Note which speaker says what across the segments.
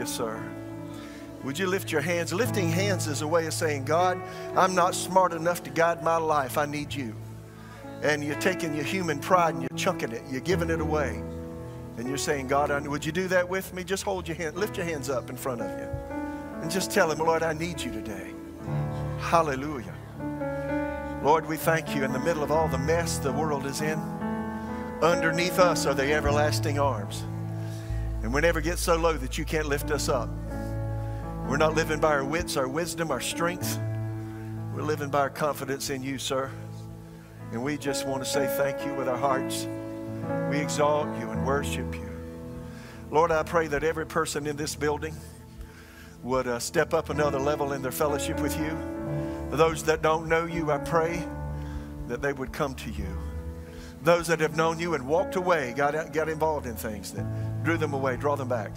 Speaker 1: you,
Speaker 2: sir. Would you lift your hands? Lifting hands is a way of saying, God, I'm not smart enough to guide my life. I need you. And you're taking your human pride and you're chunking it, you're giving it away. And you're saying, God, would you do that with me? Just hold your hand, lift your hands up in front of you. And just tell him, Lord, I need you today. Hallelujah. Lord, we thank you in the middle of all the mess the world is in. Underneath us are the everlasting arms. And we never get so low that you can't lift us up. We're not living by our wits, our wisdom, our strength. We're living by our confidence in you, sir. And we just want to say thank you with our hearts. We exalt you and worship you. Lord, I pray that every person in this building would uh, step up another level in their fellowship with you. For those that don't know you, I pray that they would come to you. Those that have known you and walked away, got, got involved in things that drew them away, draw them back.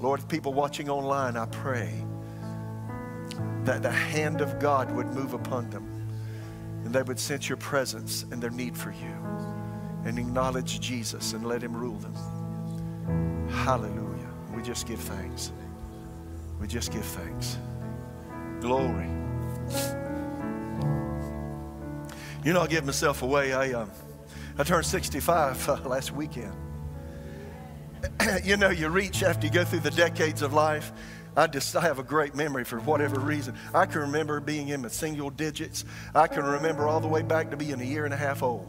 Speaker 2: Lord, people watching online, I pray that the hand of God would move upon them and they would sense your presence and their need for you and acknowledge Jesus and let him rule them. Hallelujah. We just give thanks. We just give thanks. Glory. You know, I give myself away. I, um, I turned 65 uh, last weekend. you know, you reach after you go through the decades of life. I just I have a great memory for whatever reason. I can remember being in the single digits. I can remember all the way back to being a year and a half old.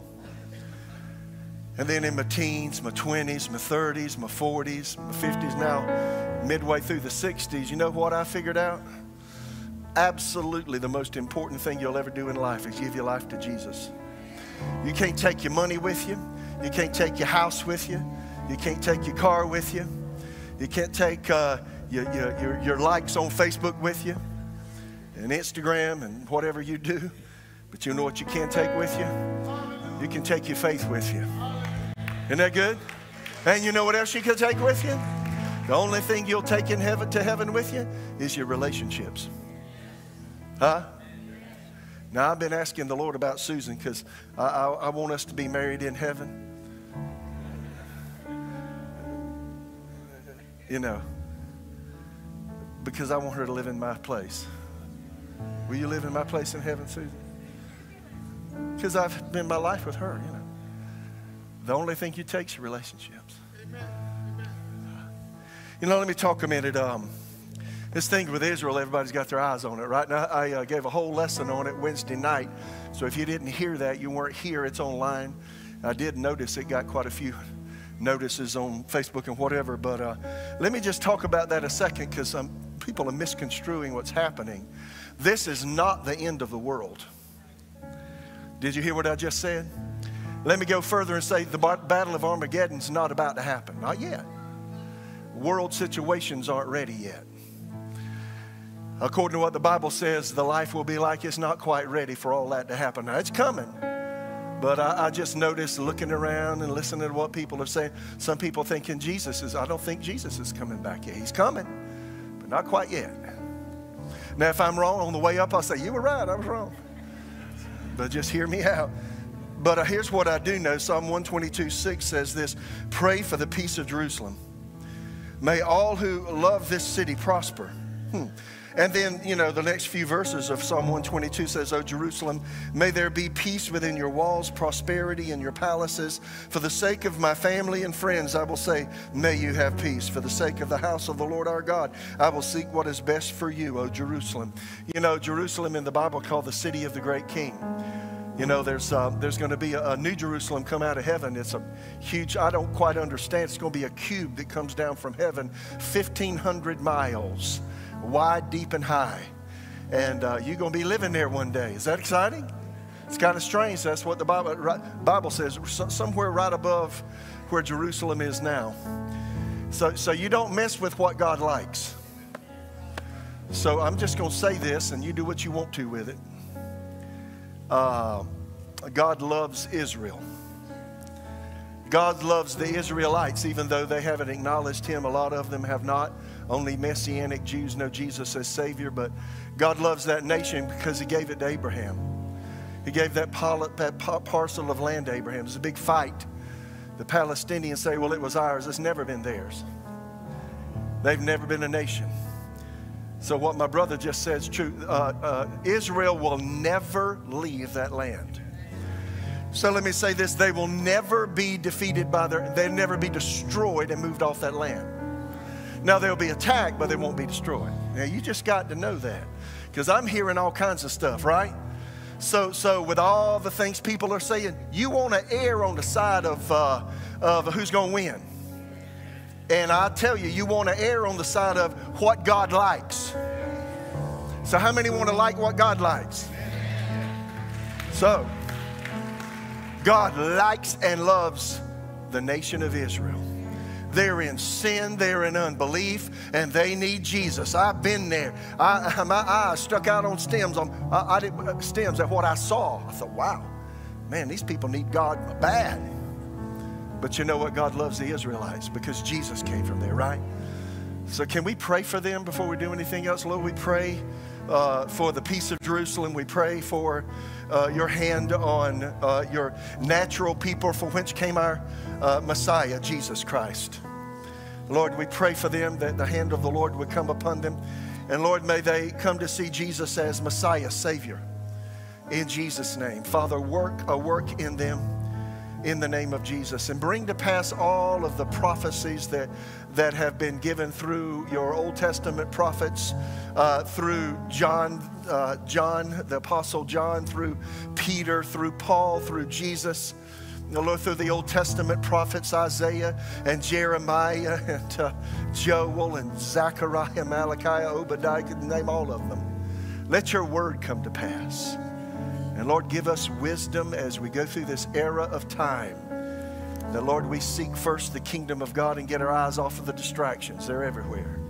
Speaker 2: And then in my teens, my 20s, my 30s, my 40s, my 50s, now midway through the 60s, you know what I figured out? Absolutely the most important thing you'll ever do in life is give your life to Jesus. You can't take your money with you. You can't take your house with you. You can't take your car with you. You can't take uh, your, your, your, likes on Facebook with you and Instagram and whatever you do. But you know what you can't take with you? You can take your faith with you. Isn't that good? And you know what else you can take with you? The only thing you'll take in heaven to heaven with you is your relationships. Huh? Now, I've been asking the Lord about Susan because I, I, I want us to be married in heaven. You know, because I want her to live in my place. Will you live in my place in heaven, Susan? Because I've been my life with her, you know. The only thing you take is relationships. You know, let me talk a minute. Um, this thing with Israel, everybody's got their eyes on it, right? Now, I uh, gave a whole lesson on it Wednesday night. So if you didn't hear that, you weren't here, it's online. I did notice it got quite a few notices on Facebook and whatever. But uh, let me just talk about that a second because um, people are misconstruing what's happening. This is not the end of the world. Did you hear what I just said? Let me go further and say the Battle of Armageddon's not about to happen. Not yet. World situations aren't ready yet. According to what the Bible says, the life will be like it's not quite ready for all that to happen. Now, it's coming. But I, I, just noticed looking around and listening to what people are saying. Some people thinking Jesus is, I don't think Jesus is coming back yet. He's coming, but not quite yet. Now, if I'm wrong on the way up, I'll say, You were right, I was wrong. But just hear me out. But uh, here's what I do know Psalm 122 6 says this Pray for the peace of Jerusalem. May all who love this city prosper. Hmm. And then, you know, the next few verses of Psalm 122 says, O Jerusalem, may there be peace within your walls, prosperity in your palaces. For the sake of my family and friends, I will say, May you have peace. For the sake of the house of the Lord our God, I will seek what is best for you, O Jerusalem. You know, Jerusalem in the Bible called the city of the great king. You know, there's, uh, there's going to be a, a, new Jerusalem come out of heaven. It's a huge, I don't quite understand. It's going to be a cube that comes down from heaven 1,500 miles wide, deep, and high. And uh, you're going to be living there one day. Is that exciting? It's kind of strange. That's what the Bible, Bible says, somewhere right above where Jerusalem is now. So, so you don't mess with what God likes. So I'm just going to say this, and you do what you want to with it. Uh, God loves Israel. God loves the Israelites, even though they haven't acknowledged Him. A lot of them have not. Only Messianic Jews know Jesus as Savior, but God loves that nation because He gave it to Abraham. He gave that, parcel of land to Abraham. It's a big fight. The Palestinians say, well, it was ours. It's never been theirs. They've never been a nation. So, what my brother just said is true. Uh, uh, Israel will never leave that land. So, let me say this they will never be defeated by their, they'll never be destroyed and moved off that land. Now, they'll be attacked, but they won't be destroyed. Now, you just got to know that because I'm hearing all kinds of stuff, right? So, so with all the things people are saying, you want to err on the side of, uh, of who's going to win. And I tell you, you want to err on the side of what God likes. So, how many want to like what God likes? So, God likes and loves the nation of Israel. They're in sin, they're in unbelief, and they need Jesus. I've been there. I, my eyes stuck out on stems on I, I did, uh, stems at what I saw. I thought, wow, man, these people need God bad. But you know what? God loves the Israelites because Jesus came from there, right? So can we pray for them before we do anything else? Lord, we pray uh, for the peace of Jerusalem. We pray for uh, your hand on uh, your natural people for which came our uh, Messiah, Jesus Christ. Lord, we pray for them that the hand of the Lord would come upon them. And Lord, may they come to see Jesus as Messiah, Savior. In Jesus' name. Father, work a work in them in the name of Jesus and bring to pass all of the prophecies that, that have been given through your Old Testament prophets, uh, through John, uh, John, the Apostle John, through Peter, through Paul, through Jesus. Lord, through the Old Testament prophets, Isaiah and Jeremiah and uh, Joel and Zechariah, Malachi, Obadiah, name all of them. Let your word come to pass. And Lord, give us wisdom as we go through this era of time. That, Lord, we seek first the kingdom of God and get our eyes off of the distractions. They're everywhere.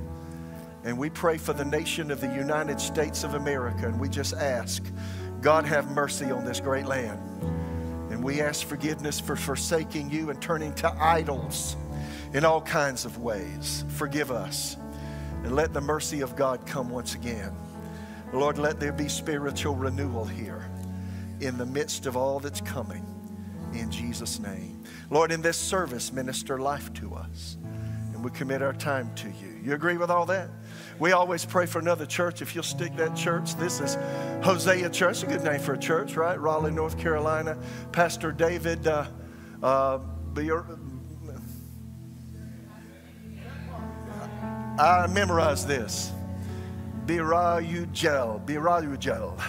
Speaker 2: And we pray for the nation of the United States of America. And we just ask, God, have mercy on this great land. And we ask forgiveness for forsaking you and turning to idols in all kinds of ways. Forgive us. And let the mercy of God come once again. Lord, let there be spiritual renewal here in the midst of all that's coming. In Jesus' name. Lord, in this service, minister life to us. And we commit our time to you. You agree with all that? We always pray for another church. If you'll stick that church, this is Hosea Church. A good name for a church, right? Raleigh, North Carolina. Pastor David. Uh, uh, I memorized this. Birayujel. Birayujel.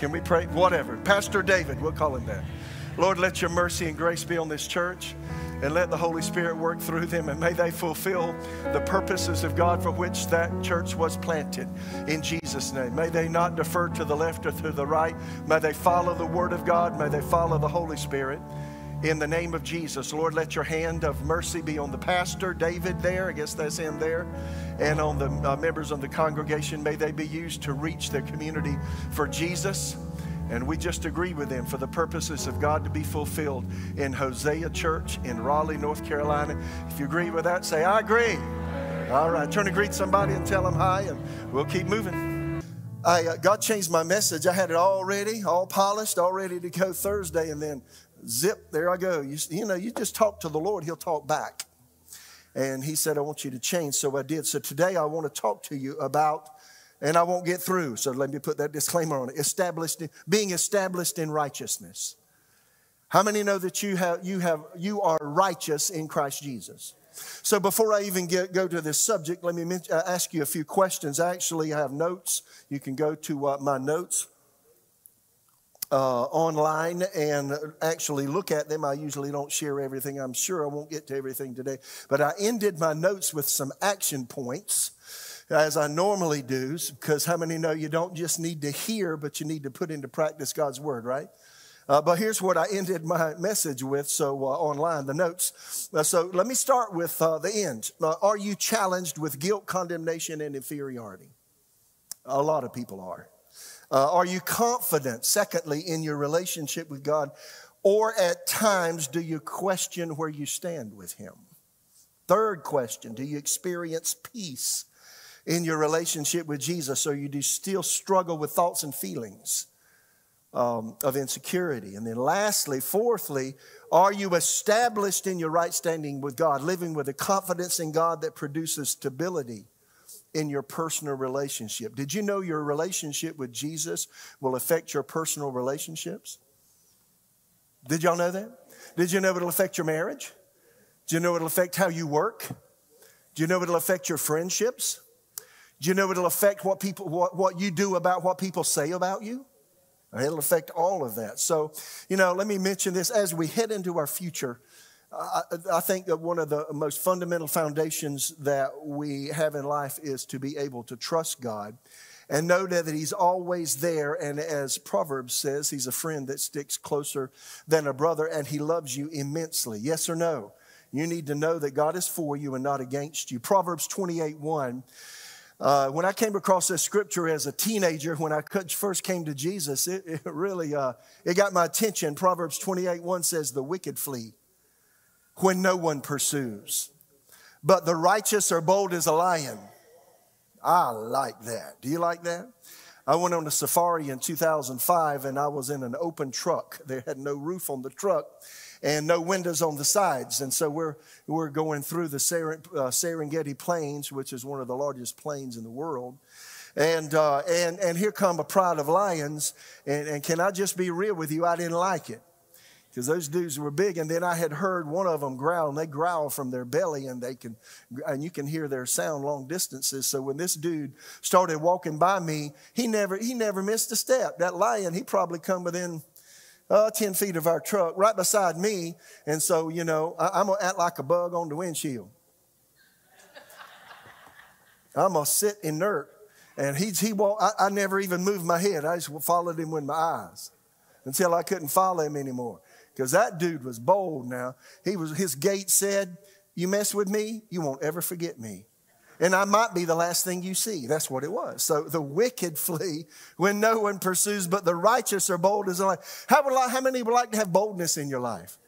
Speaker 2: Can we pray? Whatever. Pastor David, we'll call him that. Lord, let your mercy and grace be on this church and let the Holy Spirit work through them and may they fulfill the purposes of God for which that church was planted in Jesus' name. May they not defer to the left or to the right. May they follow the Word of God. May they follow the Holy Spirit. In the name of Jesus, Lord, let your hand of mercy be on the pastor, David, there. I guess that's him there. And on the uh, members of the congregation. May they be used to reach their community for Jesus. And we just agree with them for the purposes of God to be fulfilled in Hosea Church in Raleigh, North Carolina. If you agree with that, say, I agree. All right, turn to greet somebody and tell them hi, and we'll keep moving. I, uh, God changed my message. I had it all ready, all polished, all ready to go Thursday, and then zip, there I go. You, you know, you just talk to the Lord, He'll talk back. And he said, I want you to change. So I did. So today I want to talk to you about, and I won't get through. So let me put that disclaimer on it. Established, being established in righteousness. How many know that you have, you have, you are righteous in Christ Jesus? So before I even get, go to this subject, let me uh, ask you a few questions. I actually have notes. You can go to uh, my notes uh, online and actually look at them. I usually don't share everything. I'm sure I won't get to everything today. But I ended my notes with some action points as I normally do, because how many know you don't just need to hear, but you need to put into practice God's word, right? Uh, but here's what I ended my message with. So uh, online, the notes. Uh, so let me start with uh, the end. Uh, are you challenged with guilt, condemnation, and inferiority? A lot of people are. Uh, are you confident, secondly, in your relationship with God? Or at times, do you question where you stand with Him? Third question, do you experience peace in your relationship with Jesus, or you do still struggle with thoughts and feelings um, of insecurity? And then, lastly, fourthly, are you established in your right standing with God, living with a confidence in God that produces stability in your personal relationship. Did you know your relationship with Jesus will affect your personal relationships? Did y'all know that? Did you know it'll affect your marriage? Do you know it'll affect how you work? Do you know it'll affect your friendships? Do you know it'll affect what people what, what you do about what people say about you? It'll affect all of that. So, you know, let me mention this as we head into our future. I, I, think that one of the most fundamental foundations that we have in life is to be able to trust God and know that He's always there. And as Proverbs says, He's a friend that sticks closer than a brother and He loves you immensely. Yes or no? You need to know that God is for you and not against you. Proverbs 28 1. Uh, when I came across this scripture as a teenager, when I first came to Jesus, it, it really uh, it got my attention. Proverbs 28 1 says, The wicked flee when no one pursues. But the righteous are bold as a lion. I like that. Do you like that? I went on a safari in 2005 and I was in an open truck. They had no roof on the truck and no windows on the sides. And so we're, we're going through the uh, Serengeti Plains, which is one of the largest plains in the world. And, uh, and, and here come a pride of lions. And, and can I just be real with you? I didn't like it because those dudes were big. And then I had heard one of them growl, and they growl from their belly, and they can, and you can hear their sound long distances. So when this dude started walking by me, he never, he never missed a step. That lion, he probably come within uh, 10 feet of our truck, right beside me. And so, you know, I, am going to act like a bug on the windshield. I'm going to sit inert. And he's, he walked, I, I never even moved my head. I just followed him with my eyes until I couldn't follow him anymore because that dude was bold now. He was, his gait said, You mess with me, you won't ever forget me. And I might be the last thing you see. That's what it was. So the wicked flee when no one pursues, but the righteous are bold as a lion. How, would, how many would like to have boldness in your life?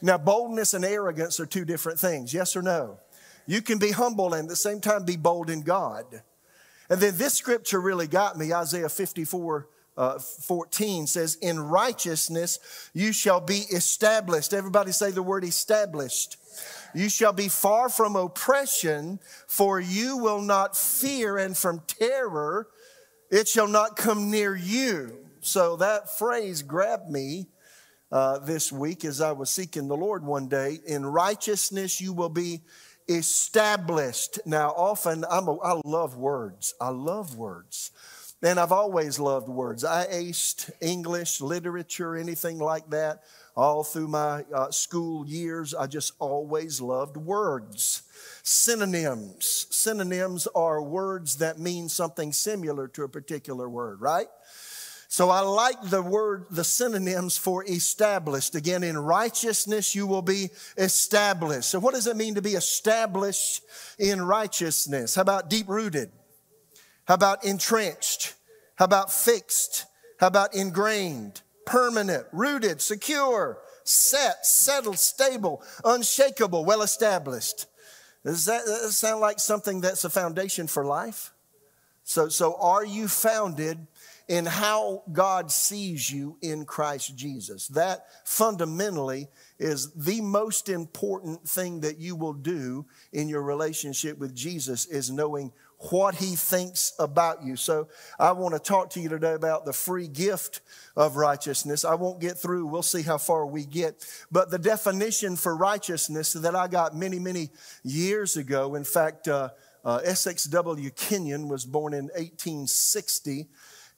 Speaker 2: Now, boldness and arrogance are two different things. Yes or no? You can be humble and at the same time be bold in God. And then this scripture really got me Isaiah 54 uh, 14 says, In righteousness you shall be established. Everybody say the word established. You shall be far from oppression, for you will not fear, and from terror it shall not come near you. So that phrase grabbed me uh, this week as I was seeking the Lord one day. In righteousness you will be established. Now, often I'm a, I love words. I love words. And I've always loved words. I aced English, literature, anything like that. All through my uh, school years, I just always loved words. Synonyms. Synonyms are words that mean something similar to a particular word, right? So I like the word, the synonyms for established. Again, in righteousness you will be established. So what does it mean to be established in righteousness? How about deep rooted? How about entrenched? How about fixed? How about ingrained, permanent, rooted, secure, set, settled, stable, unshakable, well established? Does that, does that sound like something that's a foundation for life? So, so are you founded in how God sees you in Christ Jesus. That fundamentally is the most important thing that you will do in your relationship with Jesus is knowing what he thinks about you. So I want to talk to you today about the free gift of righteousness. I won't get through. We'll see how far we get. But the definition for righteousness that I got many, many years ago, in fact, uh, uh, W. Kenyon was born in 1860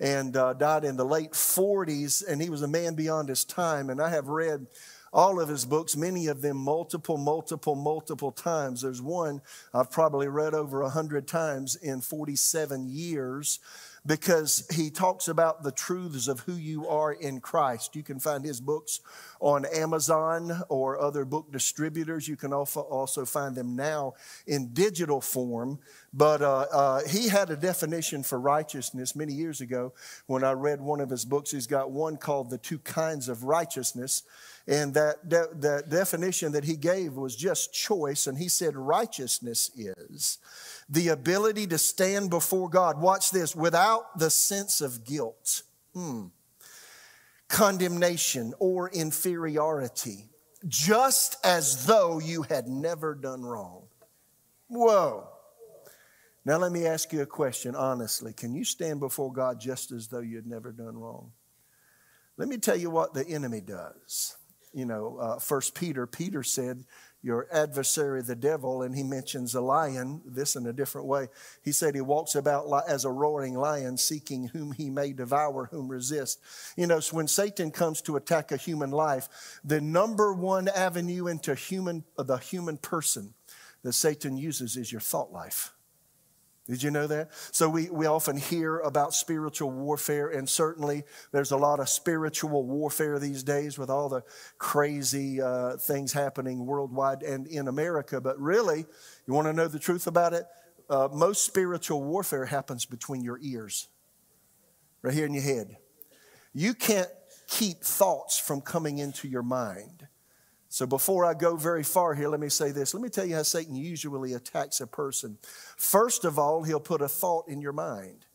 Speaker 2: and uh, died in the late 40s, and he was a man beyond his time. And I have read all of his books, many of them multiple, multiple, multiple times. There's one I've probably read over 100 times in 47 years because he talks about the truths of who you are in Christ. You can find his books on Amazon or other book distributors. You can also find them now in digital form. But uh, uh, he had a definition for righteousness many years ago when I read one of his books. He's got one called The Two Kinds of Righteousness. And that, de- the definition that he gave was just choice. And he said, righteousness is the ability to stand before God, watch this, without the sense of guilt, hmm. condemnation, or inferiority, just as though you had never done wrong. Whoa. Now, let me ask you a question honestly. Can you stand before God just as though you had never done wrong? Let me tell you what the enemy does you know, uh, First Peter, Peter said, your adversary, the devil, and he mentions a lion, this in a different way. He said he walks about as a roaring lion, seeking whom he may devour, whom resist. You know, so when Satan comes to attack a human life, the number one avenue into human, the human person that Satan uses is your thought life. Did you know that? So we, we often hear about spiritual warfare, and certainly there's a lot of spiritual warfare these days with all the crazy uh, things happening worldwide and in America. But really, you want to know the truth about it? Uh, most spiritual warfare happens between your ears, right here in your head. You can't keep thoughts from coming into your mind. So before I go very far here, let me say this. Let me tell you how Satan usually attacks a person. First of all, he'll put a thought in your mind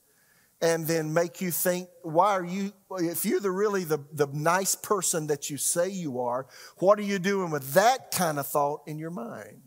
Speaker 2: and then make you think, why are you, if you're the really the, the nice person that you say you are, what are you doing with that kind of thought in your mind?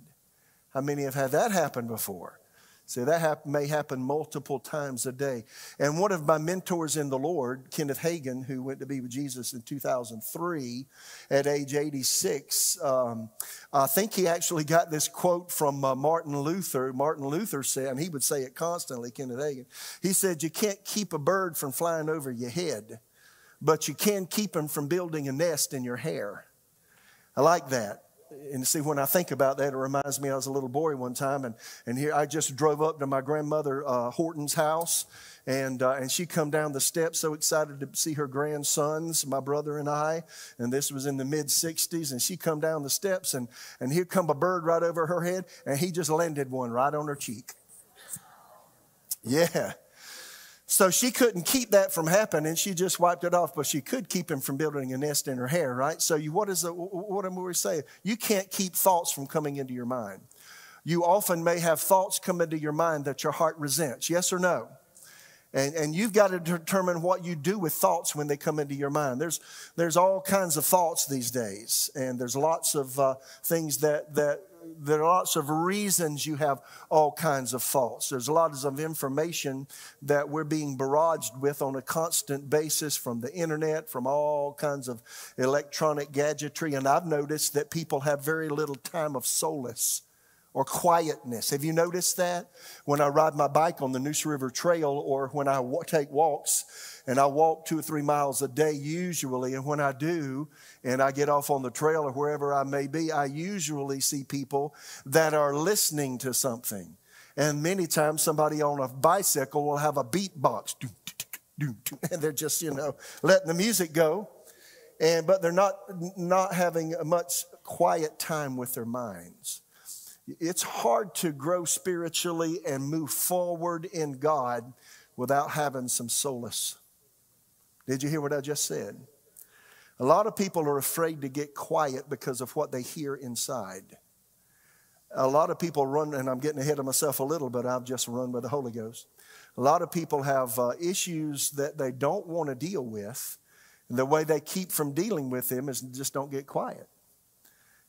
Speaker 2: How many have had that happen before? See, that hap- may happen multiple times a day. And one of my mentors in the Lord, Kenneth Hagin, who went to be with Jesus in 2003 at age 86, um, I think he actually got this quote from uh, Martin Luther. Martin Luther said, and he would say it constantly, Kenneth Hagin. He said, You can't keep a bird from flying over your head, but you can keep him from building a nest in your hair. I like that and see, when I think about that, it reminds me I was a little boy one time, and, and here I just drove up to my grandmother uh, Horton's house, and uh, and she come down the steps so excited to see her grandsons, my brother and I, and this was in the mid '60s, and she come down the steps, and and here come a bird right over her head, and he just landed one right on her cheek. Yeah, so she couldn't keep that from happening. She just wiped it off, but she could keep him from building a nest in her hair, right? So you, what is the, what am I saying? You can't keep thoughts from coming into your mind. You often may have thoughts come into your mind that your heart resents. Yes or no? And, and you've got to determine what you do with thoughts when they come into your mind. There's, there's all kinds of thoughts these days, and there's lots of uh, things that, that there are lots of reasons you have all kinds of thoughts. There's lots of information that we're being barraged with on a constant basis from the internet, from all kinds of electronic gadgetry. And I've noticed that people have very little time of solace or quietness. Have you noticed that? When I ride my bike on the Neuse River Trail or when I take walks, and I walk two or three miles a day usually, and when I do, and I get off on the trail or wherever I may be, I usually see people that are listening to something. And many times somebody on a bicycle will have a beatbox, and they're just, you know, letting the music go. And, but they're not, not having much quiet time with their minds. It's hard to grow spiritually and move forward in God without having some solace. Did you hear what I just said? A lot of people are afraid to get quiet because of what they hear inside. A lot of people run, and I'm getting ahead of myself a little, but I've just run with the Holy Ghost. A lot of people have uh, issues that they don't want to deal with. And the way they keep from dealing with them is just don't get quiet.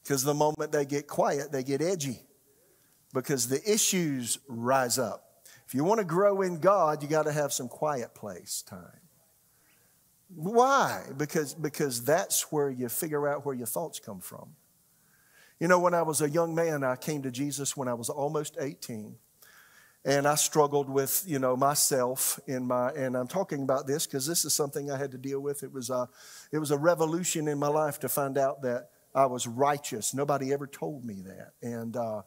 Speaker 2: Because the moment they get quiet, they get edgy because the issues rise up. If you want to grow in God, you got to have some quiet place time. Why? Because, because that's where you figure out where your thoughts come from. You know, when I was a young man, I came to Jesus when I was almost 18. And I struggled with, you know, myself in my, and I'm talking about this because this is something I had to deal with. It was, a, it was a revolution in my life to find out that I was righteous. Nobody ever told me that. And, uh,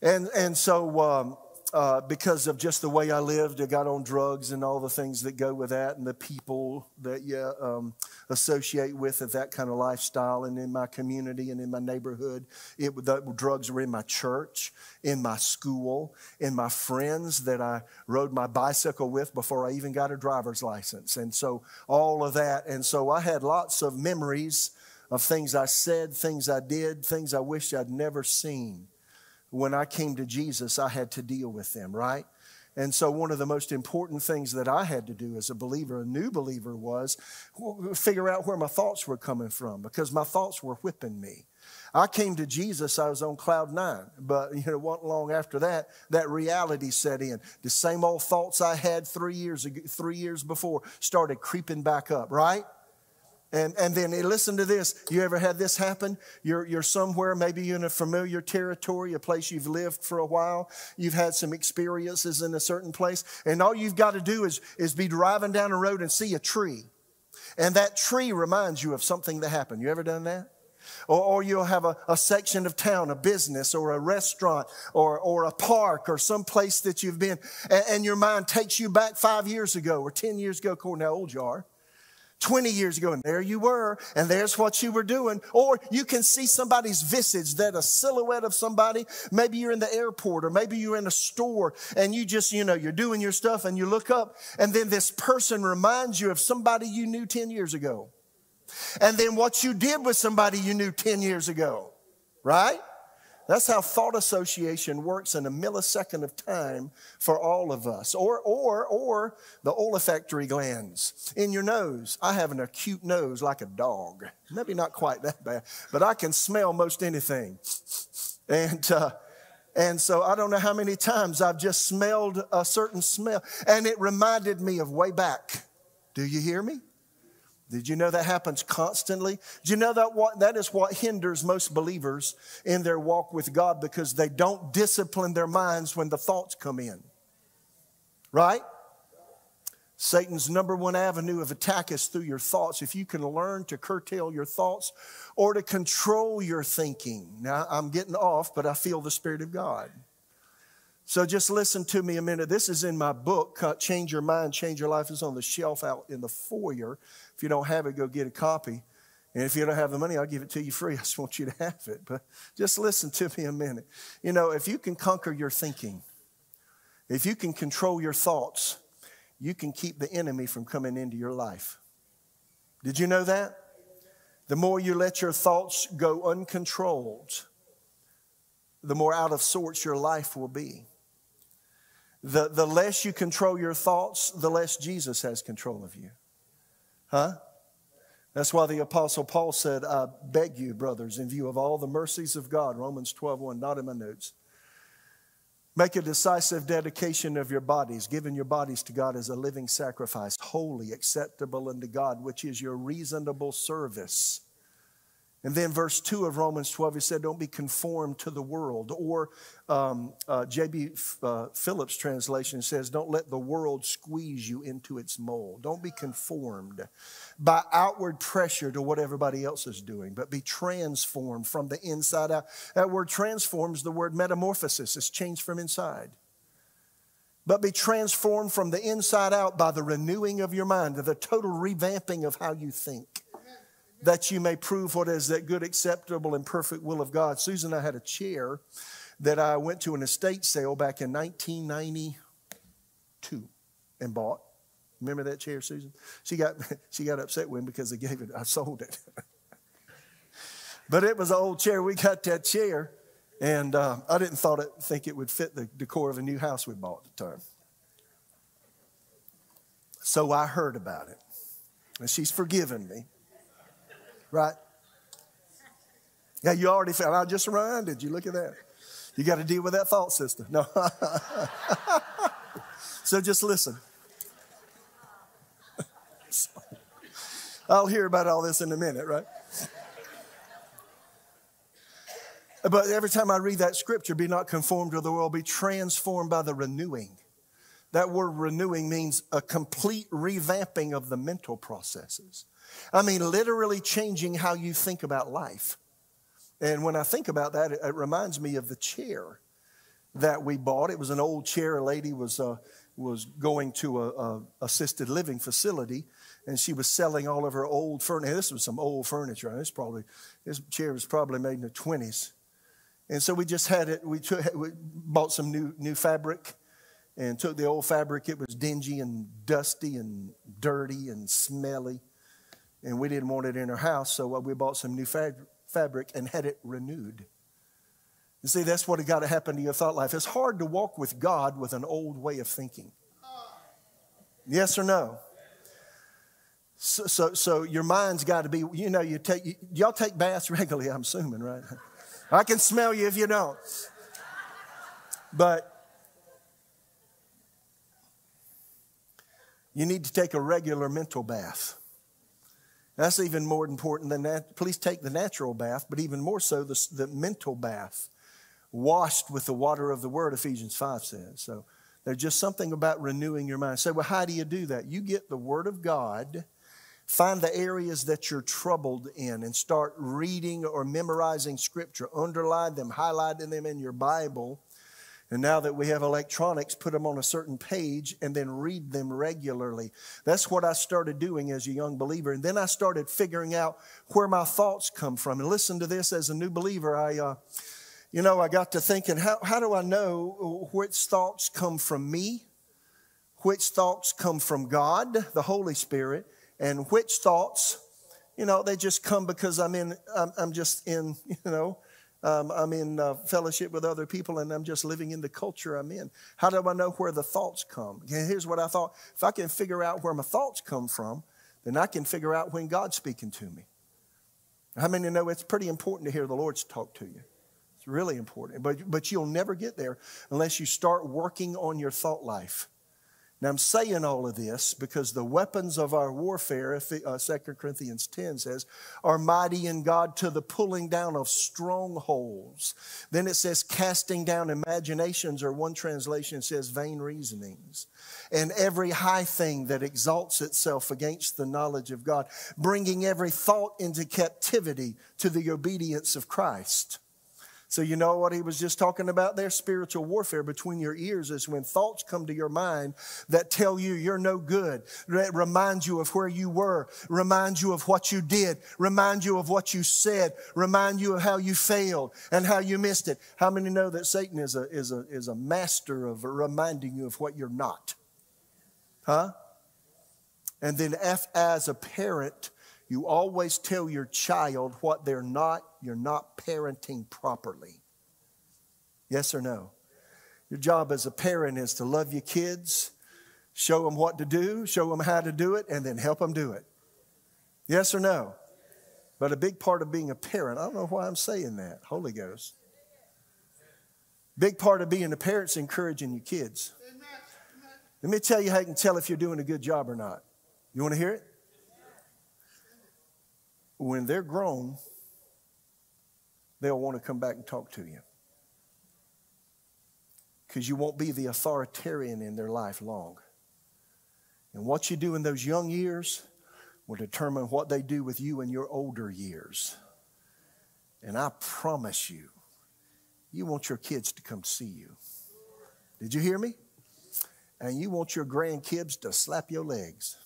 Speaker 2: and, and so um, uh, because of just the way I lived. I got on drugs and all the things that go with that, and the people that you um, associate with of that kind of lifestyle. And in my community and in my neighborhood, it the drugs were in my church, in my school, in my friends that I rode my bicycle with before I even got a driver's license, and so all of that. And so I had lots of memories of things I said, things I did, things I wish I'd never seen when I came to Jesus, I had to deal with them, right? And so, one of the most important things that I had to do as a believer, a new believer, was figure out where my thoughts were coming from because my thoughts were whipping me. I came to Jesus, I was on cloud nine, but you know, wasn't long after that, that reality set in. The same old thoughts I had three years ago, three years before started creeping back up, right? And, and then listen to this. You ever had this happen? You're, you're somewhere, maybe you're in a familiar territory, a place you've lived for a while. You've had some experiences in a certain place. And all you've got to do is, is be driving down the road and see a tree. And that tree reminds you of something that happened. You ever done that? Or, or, you'll have a, a, section of town, a business or a restaurant or, or a park or some place that you've been, and, and your mind takes you back five years ago or 10 years ago, according to how old you are. 20 years ago, and there you were, and there's what you were doing. Or you can see somebody's visage, that a silhouette of somebody. Maybe you're in the airport, or maybe you're in a store, and you just, you know, you're doing your stuff, and you look up, and then this person reminds you of somebody you knew 10 years ago. And then what you did with somebody you knew 10 years ago, right? That's how thought association works in a millisecond of time for all of us. Or, or, or the olfactory glands in your nose. I have an acute nose like a dog. Maybe not quite that bad, but I can smell most anything. And, uh, and so I don't know how many times I've just smelled a certain smell, and it reminded me of way back. Do you hear me? Did you know that happens constantly? Do you know that what, that is what hinders most believers in their walk with God because they don't discipline their minds when the thoughts come in? Right? Satan's number one avenue of attack is through your thoughts. If you can learn to curtail your thoughts or to control your thinking. Now, I'm getting off, but I feel the Spirit of God. So just listen to me a minute. This is in my book, uh, Change Your Mind, Change Your Life. It's on the shelf out in the foyer. If you don't have it, go get a copy. And if you don't have the money, I'll give it to you free. I just want you to have it. But just listen to me a minute. You know, if you can conquer your thinking, if you can control your thoughts, you can keep the enemy from coming into your life. Did you know that? The more you let your thoughts go uncontrolled, the more out of sorts your life will be. The, the less you control your thoughts, the less Jesus has control of you. Huh? That's why the Apostle Paul said, I beg you, brothers, in view of all the mercies of God, Romans 12 1, not in my notes. Make a decisive dedication of your bodies, giving your bodies to God as a living sacrifice, holy, acceptable unto God, which is your reasonable service. And then verse 2 of Romans 12, he said, Don't be conformed to the world. Or um, uh, J.B. Uh, Phillips' translation says, Don't let the world squeeze you into its mold. Don't be conformed by outward pressure to what everybody else is doing, but be transformed from the inside out. That word transforms the word metamorphosis, it's changed from inside but be transformed from the inside out by the renewing of your mind, the total revamping of how you think that you may prove what is that good, acceptable, and perfect will of God. Susan and I had a chair that I went to an estate sale back in 1992 and bought. Remember that chair, Susan? She got, she got upset with me because they gave it, I sold it. but it was an old chair. We got that chair, and uh, I didn't thought it, think it would fit the decor of a new house we bought at the time. So I heard about it. And she's forgiven me. Right? Yeah, you already found. I just reminded you. Look at that. You got to deal with that thought system. No. so just listen. I'll hear about all this in a minute, right? But every time I read that scripture, be not conformed to the world, be transformed by the renewing. That word renewing means a complete revamping of the mental processes. I mean, literally changing how you think about life. And when I think about that, it, reminds me of the chair that we bought. It was an old chair. A lady was, uh, was going to a, a assisted living facility, and she was selling all of her old furniture. This was some old furniture. This probably this chair was probably made in the twenties, and so we just had it. We, took, we bought some new new fabric, and took the old fabric. It was dingy and dusty and dirty and smelly, and we didn't want it in our house. So we bought some new fabric and had it renewed. You see, that's what got to happen to your thought life. It's hard to walk with God with an old way of thinking. Yes or no? So, so, so your mind's got to be, you know, you take, you, y'all take baths regularly, I'm assuming, right? I can smell you if you don't. But you need to take a regular mental bath. That's even more important than that. Please take the natural bath, but even more so the, the mental bath, washed with the water of the word, Ephesians 5 says. So there's just something about renewing your mind. Say, well, how do you do that? You get the word of God, find the areas that you're troubled in, and start reading or memorizing scripture. Underline them, highlighting them in your Bible and now that we have electronics, put them on a certain page and then read them regularly. That's what I started doing as a young believer. And then I started figuring out where my thoughts come from. And listen to this as a new believer, I, uh, you know, I got to thinking, how, how do I know which thoughts come from me, which thoughts come from God, the Holy Spirit, and which thoughts, you know, they just come because I'm in, I'm, I'm just in, you know, um, I'm in uh, fellowship with other people and I'm just living in the culture I'm in. How do I know where the thoughts come? Here's what I thought if I can figure out where my thoughts come from, then I can figure out when God's speaking to me. How many know it's pretty important to hear the Lord's talk to you? It's really important. But, but you'll never get there unless you start working on your thought life. Now, I'm saying all of this because the weapons of our warfare, uh, 2 Corinthians 10 says, are mighty in God to the pulling down of strongholds. Then it says, casting down imaginations, or one translation says, vain reasonings. And every high thing that exalts itself against the knowledge of God, bringing every thought into captivity to the obedience of Christ. So, you know what he was just talking about there? Spiritual warfare between your ears is when thoughts come to your mind that tell you you're no good, that remind you of where you were, remind you of what you did, remind you of what you said, remind you of how you failed and how you missed it. How many know that Satan is a, is a, is a master of reminding you of what you're not? Huh? And then, as a parent, you always tell your child what they're not, you're not parenting properly. Yes or no? Your job as a parent is to love your kids, show them what to do, show them how to do it, and then help them do it. Yes or no? But a big part of being a parent, I don't know why I'm saying that, Holy Ghost. Big part of being a parent is encouraging your kids. Let me tell you how you can tell if you're doing a good job or not. You want to hear it? when they're grown, they'll want to come back and talk to you. Because you won't be the authoritarian in their life long. And what you do in those young years will determine what they do with you in your older years. And I promise you, you want your kids to come see you. Did you hear me? And you want your grandkids to slap your legs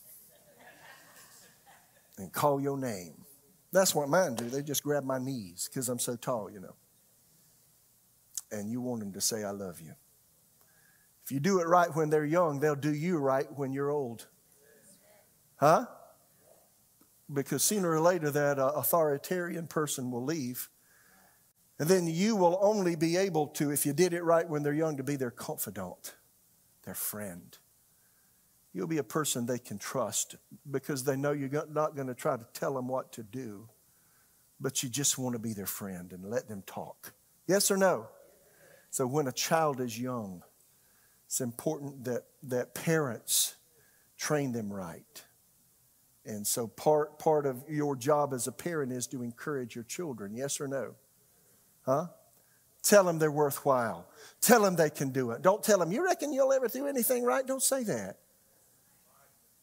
Speaker 2: and call your name. That's what mine do. They just grab my knees because I'm so tall, you know. And you want them to say, I love you. If you do it right when they're young, they'll do you right when you're old. Huh? Because sooner or later, that uh, authoritarian person will leave. And then you will only be able to, if you did it right when they're young, to be their confidant, their friend. You'll be a person they can trust because they know you're not going to try to tell them what to do, but you just want to be their friend and let them talk. Yes or no? So when a child is young, it's important that, that parents train them right. And so part, part of your job as a parent is to encourage your children. Yes or no? Huh? Tell them they're worthwhile. Tell them they can do it. Don't tell them, you reckon you'll ever do anything right? Don't say that.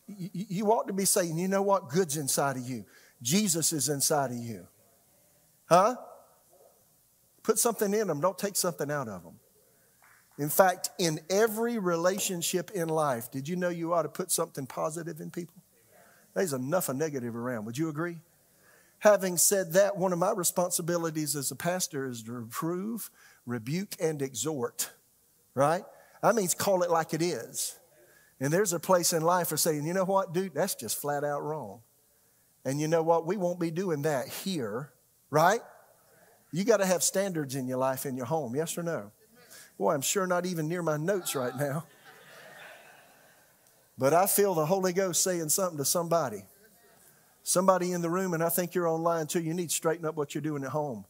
Speaker 2: You, ought to be saying, you know what? Good's inside of you. Jesus is inside of you. Huh? Put something in them. Don't take something out of them. In fact, in every relationship in life, did you know you ought to put something positive in people? There's enough of negative around. Would you agree? Having said that, one of my responsibilities as a pastor is to reprove, rebuke, and exhort, right? That means call it like it is. And there's a place in life for saying, you know what, dude, that's just flat out wrong. And you know what? We won't be doing that here, right? You got to have standards in your life, in your home, yes or no? Boy, I'm sure not even near my notes right now. But I feel the Holy Ghost saying something to somebody. Somebody in the room, and I think you're online too, you need to straighten up what you're doing at home.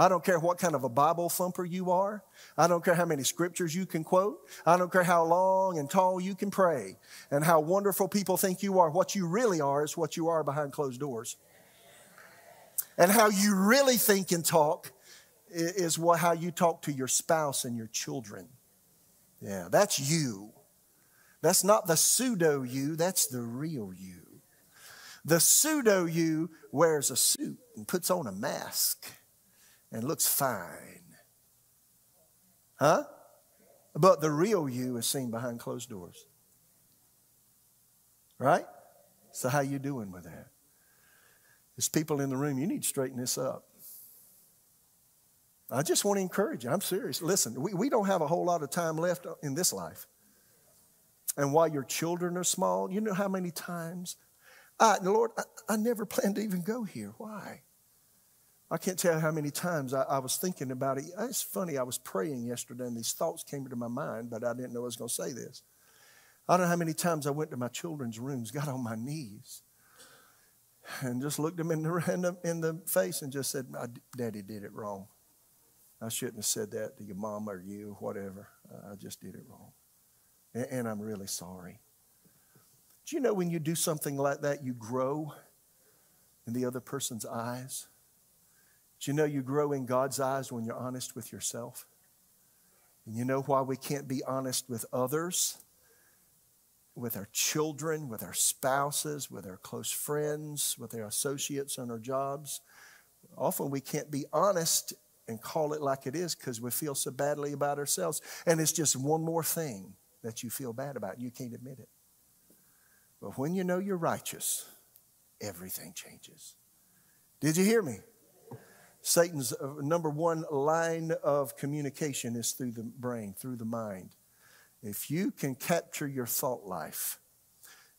Speaker 2: I don't care what kind of a Bible thumper you are. I don't care how many scriptures you can quote. I don't care how long and tall you can pray and how wonderful people think you are. What you really are is what you are behind closed doors. And how you really think and talk is what, how you talk to your spouse and your children. Yeah, that's you. That's not the pseudo you, that's the real you. The pseudo you wears a suit and puts on a mask and looks fine. Huh? But the real you is seen behind closed doors. Right? So how you doing with that? There's people in the room, you need to straighten this up. I just want to encourage you. I'm serious. Listen, we, we don't have a whole lot of time left in this life. And while your children are small, you know how many times, I, Lord, I, I never planned to even go here. Why? I can't tell how many times I, I, was thinking about it. It's funny, I was praying yesterday and these thoughts came into my mind, but I didn't know I was going to say this. I don't know how many times I went to my children's rooms, got on my knees, and just looked them in the, in the, in the face and just said, My Daddy did it wrong. I shouldn't have said that to your mom or you, whatever. I just did it wrong. And, and I'm really sorry. Do you know when you do something like that, you grow in the other person's eyes? Do you know you grow in God's eyes when you're honest with yourself? And you know why we can't be honest with others, with our children, with our spouses, with our close friends, with our associates on our jobs? Often we can't be honest and call it like it is because we feel so badly about ourselves. And it's just one more thing that you feel bad about. You can't admit it. But when you know you're righteous, everything changes. Did you hear me? Satan's uh, number one line of communication is through the brain, through the mind. If you can capture your thought life,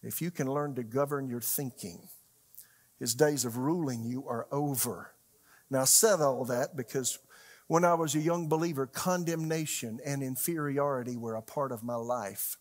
Speaker 2: if you can learn to govern your thinking, his days of ruling you are over. Now, I said all that because when I was a young believer, condemnation and inferiority were a part of my life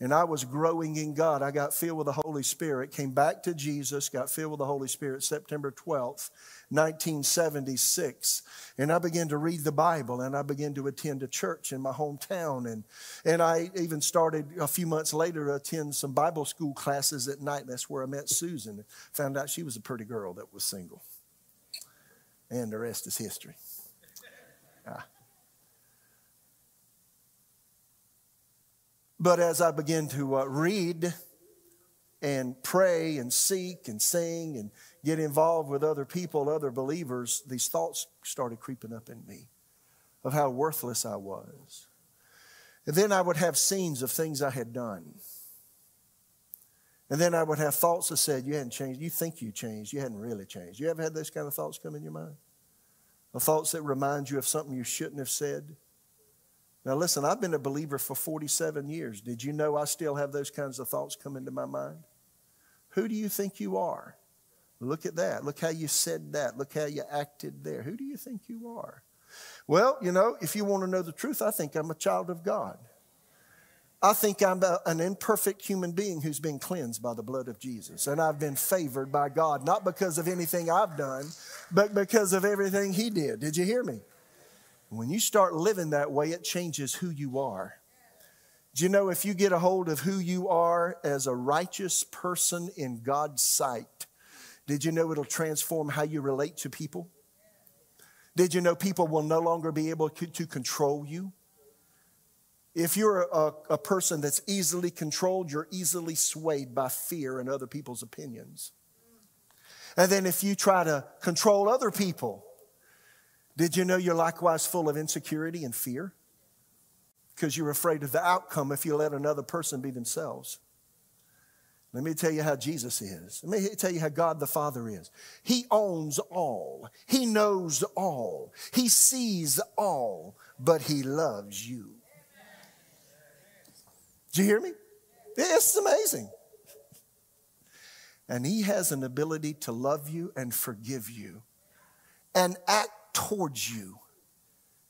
Speaker 2: and I was growing in God. I got filled with the Holy Spirit, came back to Jesus, got filled with the Holy Spirit September 12th, 1976. And I began to read the Bible and I began to attend a church in my hometown. And, and I even started a few months later to attend some Bible school classes at night. That's where I met Susan. Found out she was a pretty girl that was single. And the rest is history. Ah. But as I began to uh, read and pray and seek and sing and get involved with other people, other believers, these thoughts started creeping up in me of how worthless I was. And then I would have scenes of things I had done. And then I would have thoughts that said, You hadn't changed. You think you changed. You hadn't really changed. You ever had those kind of thoughts come in your mind? The thoughts that remind you of something you shouldn't have said? Now, listen, I've been a believer for 47 years. Did you know I still have those kinds of thoughts come into my mind? Who do you think you are? Look at that. Look how you said that. Look how you acted there. Who do you think you are? Well, you know, if you want to know the truth, I think I'm a child of God. I think I'm a, an imperfect human being who's been cleansed by the blood of Jesus. And I've been favored by God, not because of anything I've done, but because of everything He did. Did you hear me? When you start living that way, it changes who you are. Do you know if you get a hold of who you are as a righteous person in God's sight, did you know it'll transform how you relate to people? Did you know people will no longer be able to control you? If you're a, a, person that's easily controlled, you're easily swayed by fear and other people's opinions. And then if you try to control other people, did you know you're likewise full of insecurity and fear? Because you're afraid of the outcome if you let another person be themselves. Let me tell you how Jesus is. Let me tell you how God the Father is. He owns all, He knows all, He sees all, but He loves you. Do you hear me? It's amazing. And He has an ability to love you and forgive you and act towards you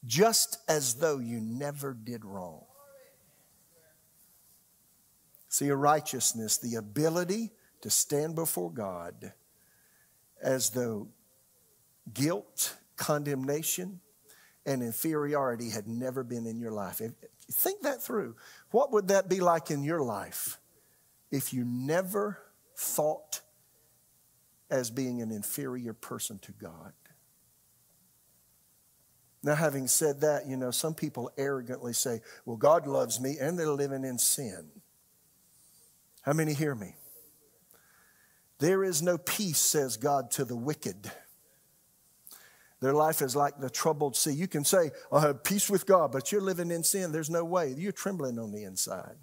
Speaker 2: just as though you never did wrong. See, a righteousness, the ability to stand before God as though guilt, condemnation, and inferiority had never been in your life. Think that through. What would that be like in your life if you never thought as being an inferior person to God? Now, having said that, you know, some people arrogantly say, well, God loves me, and they're living in sin. How many hear me? There is no peace, says God, to the wicked. Their life is like the troubled sea. You can say, I have peace with God, but you're living in sin. There's no way. You're trembling on the inside.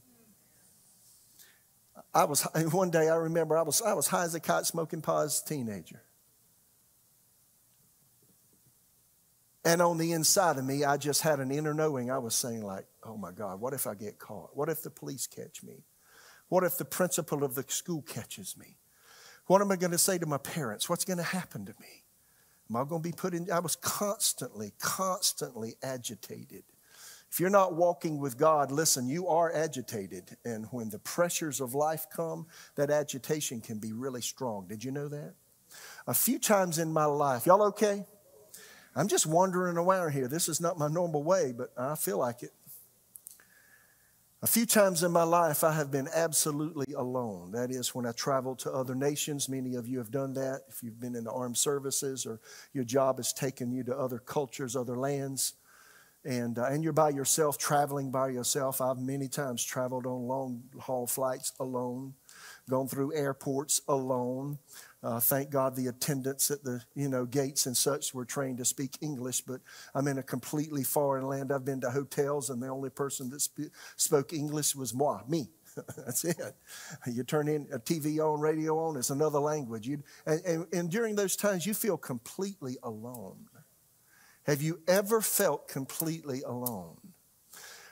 Speaker 2: I was one day I remember I was I was high as a kite smoking pot as a teenager. And on the inside of me, I just had an inner knowing. I was saying, like, oh my God, what if I get caught? What if the police catch me? What if the principal of the school catches me? What am I going to say to my parents? What's going to happen to me? Am I going to be put in? I was constantly, constantly agitated. If you're not walking with God, listen, you are agitated. And when the pressures of life come, that agitation can be really strong. Did you know that? A few times in my life, y'all okay? I'm just wandering around here. This is not my normal way, but I feel like it. A few times in my life, I have been absolutely alone. That is when I travel to other nations. Many of you have done that. If you've been in the armed services or your job has taken you to other cultures, other lands, and, uh, and you're by yourself, traveling by yourself. I've many times traveled on long haul flights alone, gone through airports alone. Uh, thank God the attendants at the you know gates and such were trained to speak English, but I'm in a completely foreign land. I've been to hotels, and the only person that sp- spoke English was moi, me. That's it. You turn in a TV on, radio on, it's another language. And, and, and during those times, you feel completely alone. Have you ever felt completely alone?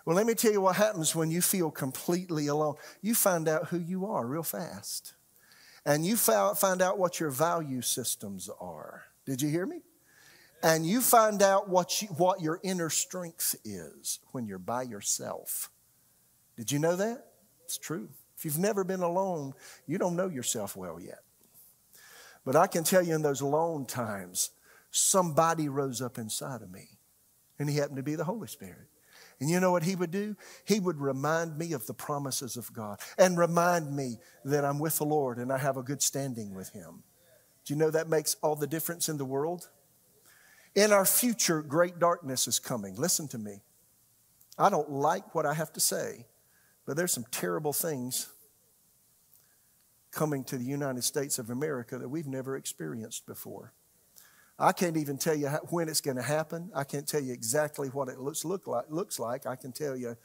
Speaker 2: Well, let me tell you what happens when you feel completely alone. You find out who you are real fast and you find out what your value systems are. Did you hear me? And you find out what, you, what your inner strength is when you're by yourself. Did you know that? It's true. If you've never been alone, you don't know yourself well yet. But I can tell you in those alone times, somebody rose up inside of me, and he happened to be the Holy Spirit. And you know what he would do? He would remind me of the promises of God and remind me that I'm with the Lord and I have a good standing with him. Do you know that makes all the difference in the world? In our future, great darkness is coming. Listen to me. I don't like what I have to say, but there's some terrible things coming to the United States of America that we've never experienced before. I can't even tell you how, when it's going to happen. I can't tell you exactly what it looks, look like, looks like. I can tell you,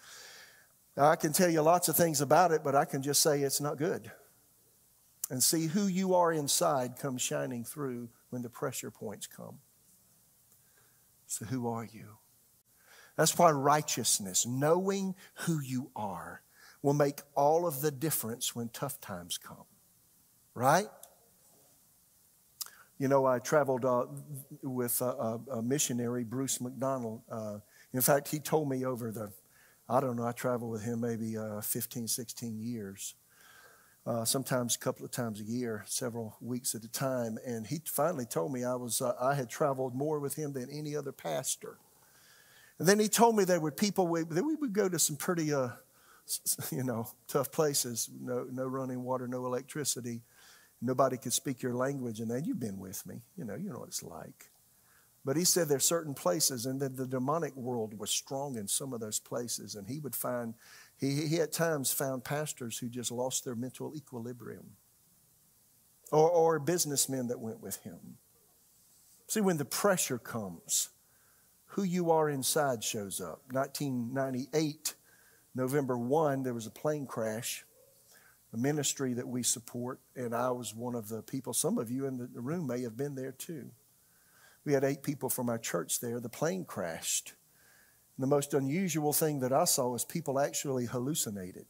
Speaker 2: I can tell you lots of things about it, but I can just say it's not good. And see who you are inside comes shining through when the pressure points come. So, who are you? That's why righteousness, knowing who you are, will make all of the difference when tough times come. Right? You know, I traveled uh, with a, a, missionary, Bruce McDonald. Uh, in fact, he told me over the, I don't know, I traveled with him maybe uh, 15, 16 years. Uh, sometimes a couple of times a year, several weeks at a time. And he finally told me I was uh, I had traveled more with him than any other pastor. And then he told me there were people we, that we would go to some pretty, uh, you know, tough places. No, no running water, no electricity. Nobody could speak your language. And then you've been with me. You know, you know what it's like. But he said there's certain places, and that the demonic world was strong in some of those places. And he would find, he, he at times found pastors who just lost their mental equilibrium, or, or businessmen that went with him. See, when the pressure comes, who you are inside shows up. 1998, November 1, there was a plane crash, a ministry that we support, and I was one of the people. Some of you in the room may have been there too. We had eight people from our church there. The plane crashed. And the most unusual thing that I saw was people actually hallucinated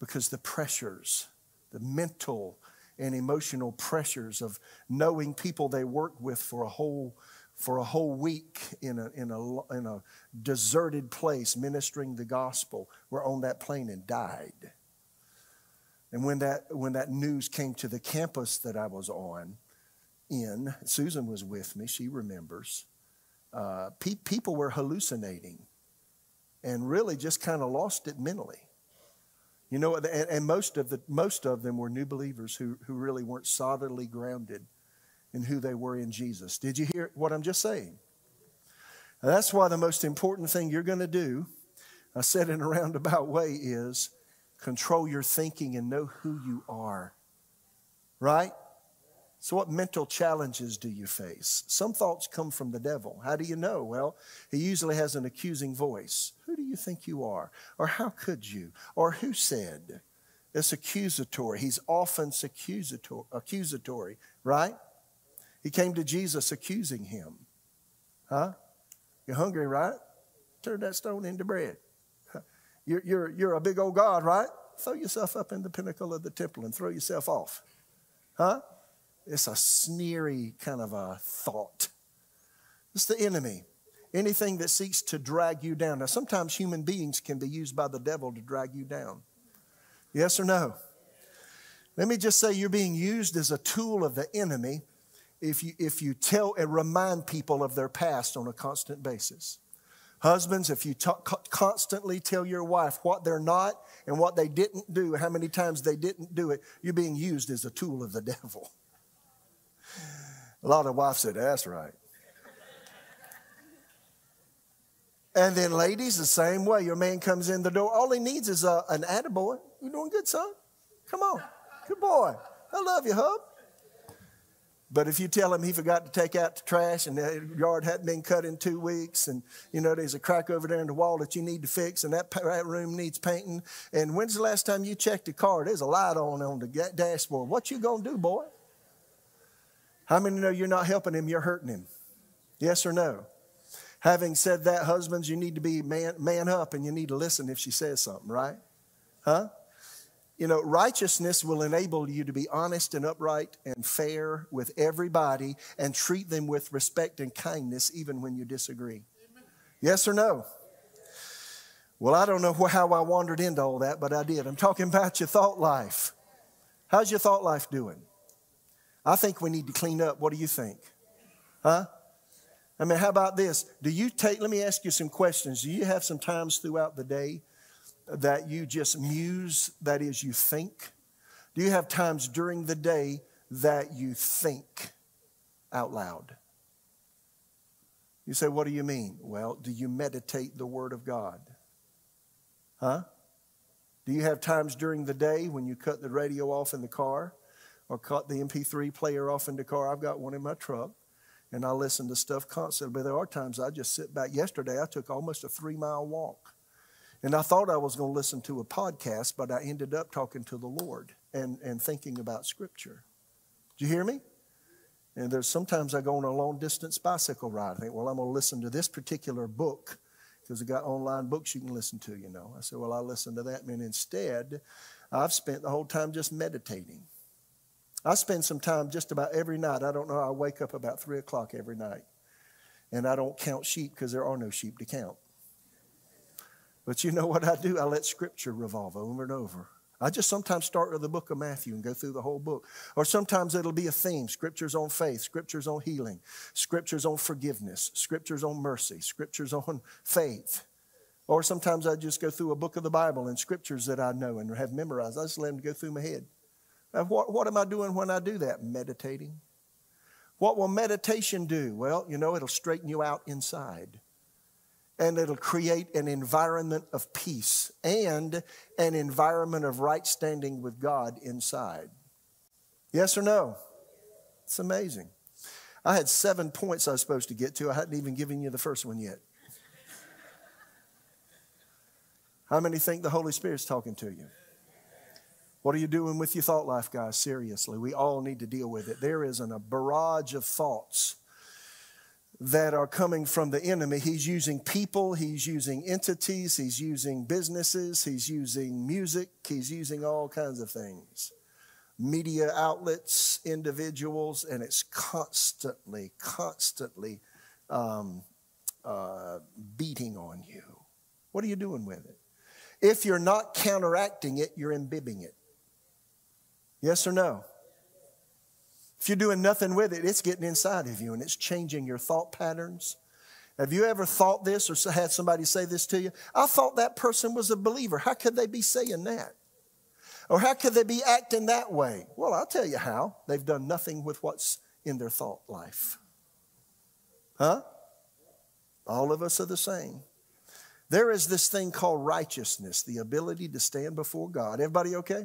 Speaker 2: because the pressures, the mental and emotional pressures of knowing people they worked with for a whole for a whole week in a, in a, in a deserted place ministering the gospel were on that plane and died. And when that, when that news came to the campus that I was on, in, Susan was with me, she remembers. Uh, pe- people were hallucinating and really just kind of lost it mentally. You know, and, and, most, of the, most of them were new believers who, who really weren't solidly grounded in who they were in Jesus. Did you hear what I'm just saying? That's why the most important thing you're going to do, I said in a roundabout way, is control your thinking and know who you are. Right? So, what mental challenges do you face? Some thoughts come from the devil. How do you know? Well, he usually has an accusing voice. Who do you think you are? Or how could you? Or who said? It's accusatory. He's often accusatory, accusatory, right? He came to Jesus accusing him. Huh? You're hungry, right? Turn that stone into bread. You're, you're, you're a big old God, right? Throw yourself up in the pinnacle of the temple and throw yourself off. Huh? It's a sneery kind of a thought. It's the enemy. Anything that seeks to drag you down. Now, sometimes human beings can be used by the devil to drag you down. Yes or no? Let me just say you're being used as a tool of the enemy if you, if you tell and remind people of their past on a constant basis. Husbands, if you talk, constantly tell your wife what they're not and what they didn't do, how many times they didn't do it, you're being used as a tool of the devil. A lot of wives said, That's right. And then, ladies, the same way. Your man comes in the door. All he needs is a, an attaboy. You doing good, son? Come on. Good boy. I love you, hub. But if you tell him he forgot to take out the trash and the yard hadn't been cut in two weeks, and you know there's a crack over there in the wall that you need to fix, and that, that room needs painting, and when's the last time you checked the car? There's a light on on the dashboard. What you gonna do, boy? How many know you're not helping him, you're hurting him? Yes or no? Having said that, husbands, you need to be man, man up and you need to listen if she says something, right? Huh? You know, righteousness will enable you to be honest and upright and fair with everybody and treat them with respect and kindness even when you disagree. Yes or no? Well, I don't know how I wandered into all that, but I did. I'm talking about your thought life. How's your thought life doing? I think we need to clean up. What do you think? Huh? I mean, how about this? Do you take, let me ask you some questions. Do you have some times throughout the day that you just muse, that is, you think? Do you have times during the day that you think out loud? You say, what do you mean? Well, do you meditate the Word of God? Huh? Do you have times during the day when you cut the radio off in the car or cut the MP3 player off in the car. I've got one in my truck and I listen to stuff constantly. But there are times I just sit back. Yesterday, I took almost a three mile walk. And I thought I was going to listen to a podcast, but I ended up talking to the Lord and, and thinking about Scripture. Do you hear me? And there's sometimes I go on a long distance bicycle ride. I think, well, I'm going to listen to this particular book because they got online books you can listen to, you know. I said, well, I'll listen to that. And instead, I've spent the whole time just meditating. I spend some time just about every night. I don't know, I wake up about 3 o'clock every night. And I don't count sheep because there are no sheep to count. But you know what I do? I let Scripture revolve over and over. I just sometimes start with the book of Matthew and go through the whole book. Or sometimes it'll be a theme scriptures on faith, scriptures on healing, scriptures on forgiveness, scriptures on mercy, scriptures on faith. Or sometimes I just go through a book of the Bible and scriptures that I know and have memorized. I just let them go through my head. Now, what, what am I doing when I do that? Meditating. What will meditation do? Well, you know, it'll straighten you out inside and it'll create an environment of peace and an environment of right standing with God inside. Yes or no? It's amazing. I had seven points I was supposed to get to. I hadn't even given you the first one yet. How many think the Holy Spirit's talking to you? What are you doing with your thought life, guys? Seriously, we all need to deal with it. There is an, a barrage of thoughts that are coming from the enemy. He's using people, he's using entities, he's using businesses, he's using music, he's using all kinds of things. Media outlets, individuals, and it's constantly, constantly um, uh, beating on you. What are you doing with it? If you're not counteracting it, you're imbibing it. Yes or no? If you're doing nothing with it, it's getting inside of you and it's changing your thought patterns. Have you ever thought this or had somebody say this to you? I thought that person was a believer. How could they be saying that? Or how could they be acting that way? Well, I'll tell you how. They've done nothing with what's in their thought life. Huh? All of us are the same. There is this thing called righteousness, the ability to stand before God. Everybody okay?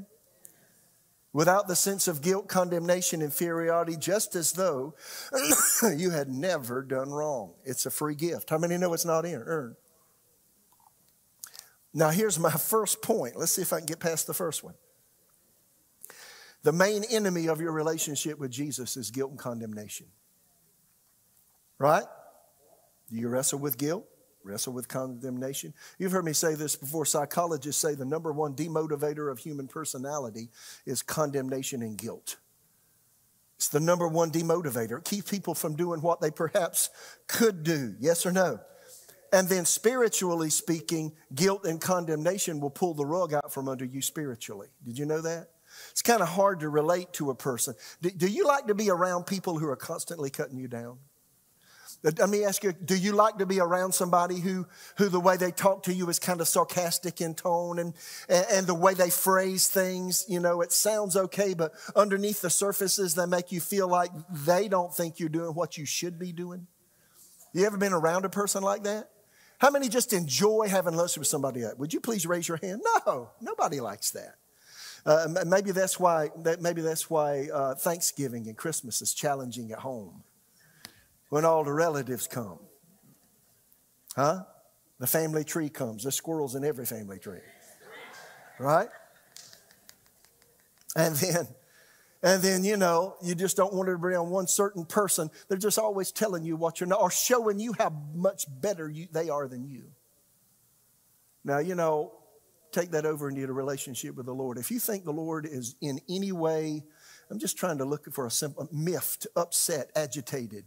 Speaker 2: Without the sense of guilt, condemnation, inferiority, just as though you had never done wrong. It's a free gift. How many know it's not earned? Now, here's my first point. Let's see if I can get past the first one. The main enemy of your relationship with Jesus is guilt and condemnation. Right? Do you wrestle with guilt? Wrestle with condemnation. You've heard me say this before. Psychologists say the number one demotivator of human personality is condemnation and guilt. It's the number one demotivator. It keeps people from doing what they perhaps could do. Yes or no? And then, spiritually speaking, guilt and condemnation will pull the rug out from under you spiritually. Did you know that? It's kind of hard to relate to a person. Do, do you like to be around people who are constantly cutting you down? Let me ask you, do you like to be around somebody who, who the way they talk to you is kind of sarcastic in tone and, and the way they phrase things, you know, it sounds okay, but underneath the surfaces, they make you feel like they don't think you're doing what you should be doing? You ever been around a person like that? How many just enjoy having lunch with somebody else? Would you please raise your hand? No, nobody likes that. Uh, maybe that's why, maybe that's why uh, Thanksgiving and Christmas is challenging at home when all the relatives come. Huh? The family tree comes. There's squirrels in every family tree. Right? And then, and then, you know, you just don't want to be on one certain person. They're just always telling you what you're not, or showing you how much better you, they are than you. Now, you know, take that over into a relationship with the Lord. If you think the Lord is in any way, I'm just trying to look for a simple, miffed, upset, agitated,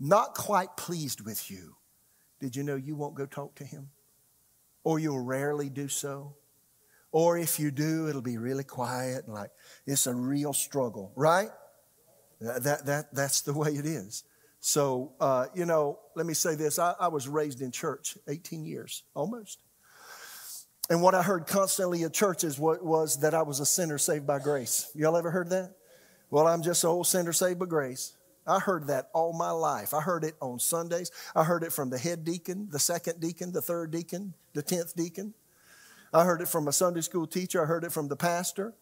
Speaker 2: not quite pleased with you, did you know you won't go talk to him? Or you'll rarely do so? Or if you do, it'll be really quiet and like it's a real struggle, right? That, that, that's the way it is. So, uh, you know, let me say this. I, I was raised in church 18 years, almost. And what I heard constantly at churches was, was that I was a sinner saved by grace. Y'all ever heard that? Well, I'm just an old sinner saved by grace. I heard that all my life. I heard it on Sundays. I heard it from the head deacon, the second deacon, the third deacon, the tenth deacon. I heard it from a Sunday school teacher. I heard it from the pastor.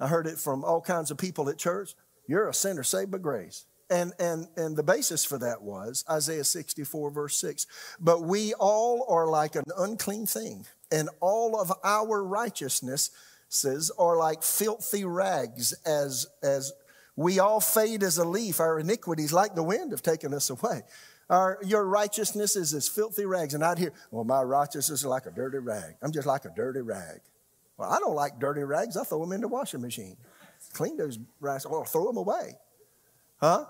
Speaker 2: I heard it from all kinds of people at church. You're a sinner saved by grace. And, and, and the basis for that was Isaiah 64, verse 6. But we all are like an unclean thing, and all of our righteousnesses are like filthy rags as, as we all fade as a leaf. Our iniquities, like the wind, have taken us away. Our, your righteousness is as filthy rags. And I'd hear, well, my righteousness is like a dirty rag. I'm just like a dirty rag. Well, I don't like dirty rags. I throw them in the washing machine. Clean those rags or throw them away. Huh?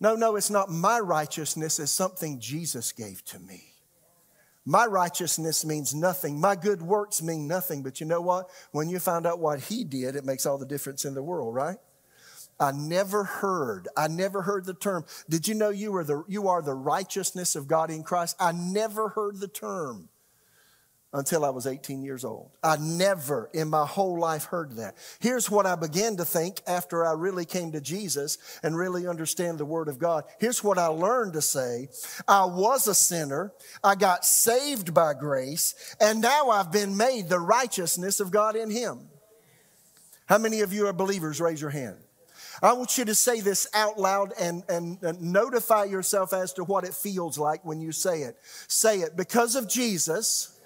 Speaker 2: No, no, it's not my righteousness. It's something Jesus gave to me. My righteousness means nothing. My good works mean nothing. But you know what? When you find out what he did, it makes all the difference in the world, right? I never heard, I never heard the term. Did you know you are the, you are the righteousness of God in Christ? I never heard the term until I was 18 years old. I never in my whole life heard that. Here's what I began to think after I really came to Jesus and really understand the Word of God. Here's what I learned to say I was a sinner, I got saved by grace, and now I've been made the righteousness of God in Him. How many of you are believers? Raise your hand. I want you to say this out loud and, and, and, notify yourself as to what it feels like when you say it. Say it. Because of Jesus,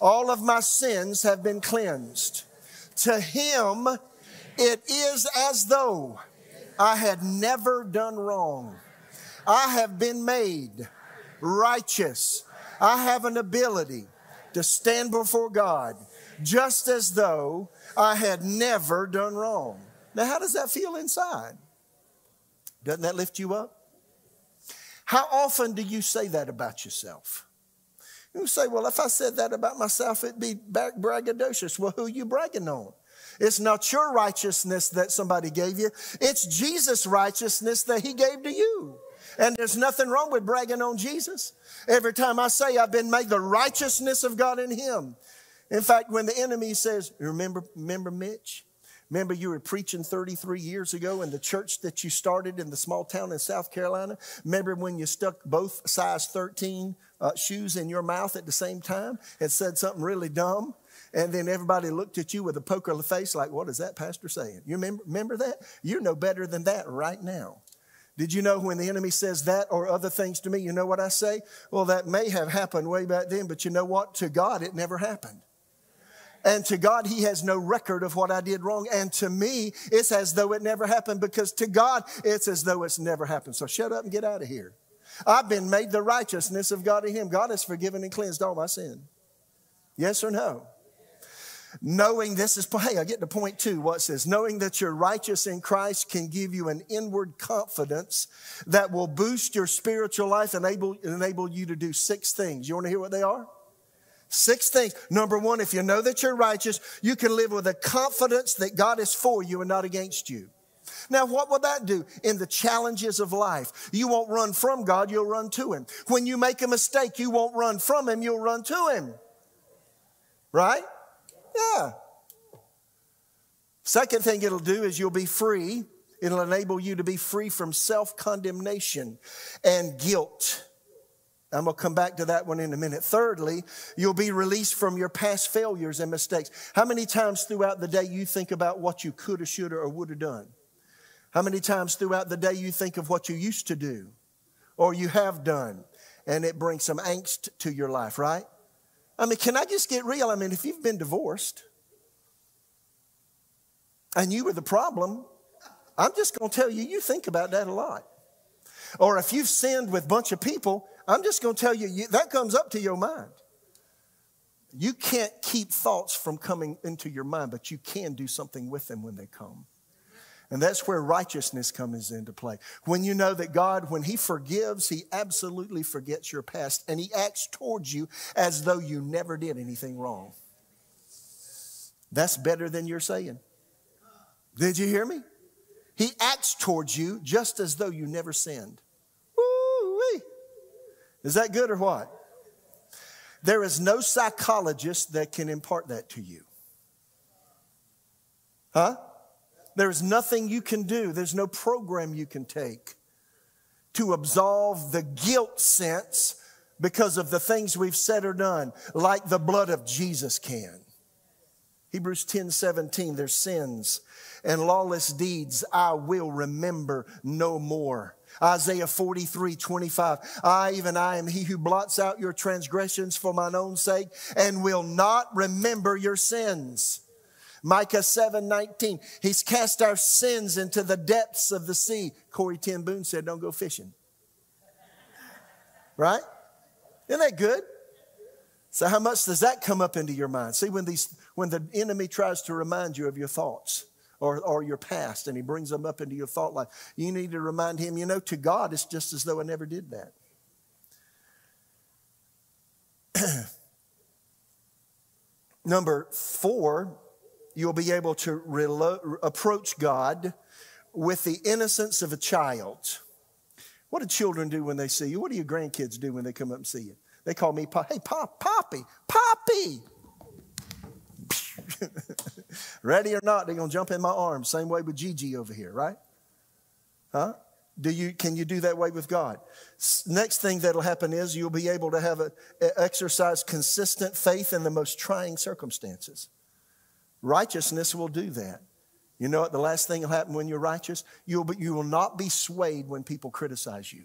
Speaker 2: all of my sins have been cleansed. To him, it is as though I had never done wrong. I have been made righteous. I have an ability to stand before God just as though I had never done wrong. Now, how does that feel inside? Doesn't that lift you up? How often do you say that about yourself? You say, well, if I said that about myself, it'd be braggadocious. Well, who are you bragging on? It's not your righteousness that somebody gave you. It's Jesus' righteousness that he gave to you. And there's nothing wrong with bragging on Jesus. Every time I say I've been made the righteousness of God in him. In fact, when the enemy says, remember, remember Mitch? Remember, you were preaching 33 years ago in the church that you started in the small town in South Carolina? Remember when you stuck both size 13 uh, shoes in your mouth at the same time and said something really dumb? And then everybody looked at you with a poker face, like, what is that pastor saying? You remember, remember that? You're no better than that right now. Did you know when the enemy says that or other things to me, you know what I say? Well, that may have happened way back then, but you know what? To God, it never happened. And to God, He has no record of what I did wrong. And to me, it's as though it never happened because to God, it's as though it's never happened. So shut up and get out of here. I've been made the righteousness of God in Him. God has forgiven and cleansed all my sin. Yes or no? Knowing this is, hey, I get to point two. What says? Knowing that you're righteous in Christ can give you an inward confidence that will boost your spiritual life and enable, enable you to do six things. You want to hear what they are? Six things. Number one, if you know that you're righteous, you can live with a confidence that God is for you and not against you. Now, what will that do in the challenges of life? You won't run from God, you'll run to Him. When you make a mistake, you won't run from Him, you'll run to Him. Right? Yeah. Second thing it'll do is you'll be free. It'll enable you to be free from self condemnation and guilt. I'm going to come back to that one in a minute. Thirdly, you'll be released from your past failures and mistakes. How many times throughout the day you think about what you could have, should have, or would have done? How many times throughout the day you think of what you used to do or you have done and it brings some angst to your life, right? I mean, can I just get real? I mean, if you've been divorced and you were the problem, I'm just going to tell you, you think about that a lot. Or if you've sinned with a bunch of people, I'm just going to tell you, you, that comes up to your mind. You can't keep thoughts from coming into your mind, but you can do something with them when they come. And that's where righteousness comes into play. When you know that God, when He forgives, He absolutely forgets your past and He acts towards you as though you never did anything wrong. That's better than you're saying. Did you hear me? He acts towards you just as though you never sinned. Is that good or what? There is no psychologist that can impart that to you. Huh? There's nothing you can do, there's no program you can take to absolve the guilt sense because of the things we've said or done, like the blood of Jesus can. Hebrews 10 17, their sins and lawless deeds I will remember no more. Isaiah 43, 25. I, even I, am he who blots out your transgressions for mine own sake and will not remember your sins. Micah 7, 19. He's cast our sins into the depths of the sea. Corrie ten Boom said, don't go fishing. Right? Isn't that good? So how much does that come up into your mind? See, when these, when the enemy tries to remind you of your thoughts, or, or your past and he brings them up into your thought life. You need to remind him, you know, to God, it's just as though I never did that. Number four, you'll be able to relo- approach God with the innocence of a child. What do children do when they see you? What do your grandkids do when they come up and see you? They call me, hey, Pop, Poppy, Poppy. Ready or not, they're going to jump in my arms. Same way with Gigi over here, right? Huh? Do you, can you do that way with God? Next thing that'll happen is you'll be able to have a, exercise consistent faith in the most trying circumstances. Righteousness will do that. You know what? The last thing will happen when you're righteous, you'll be, you will not be swayed when people criticize you.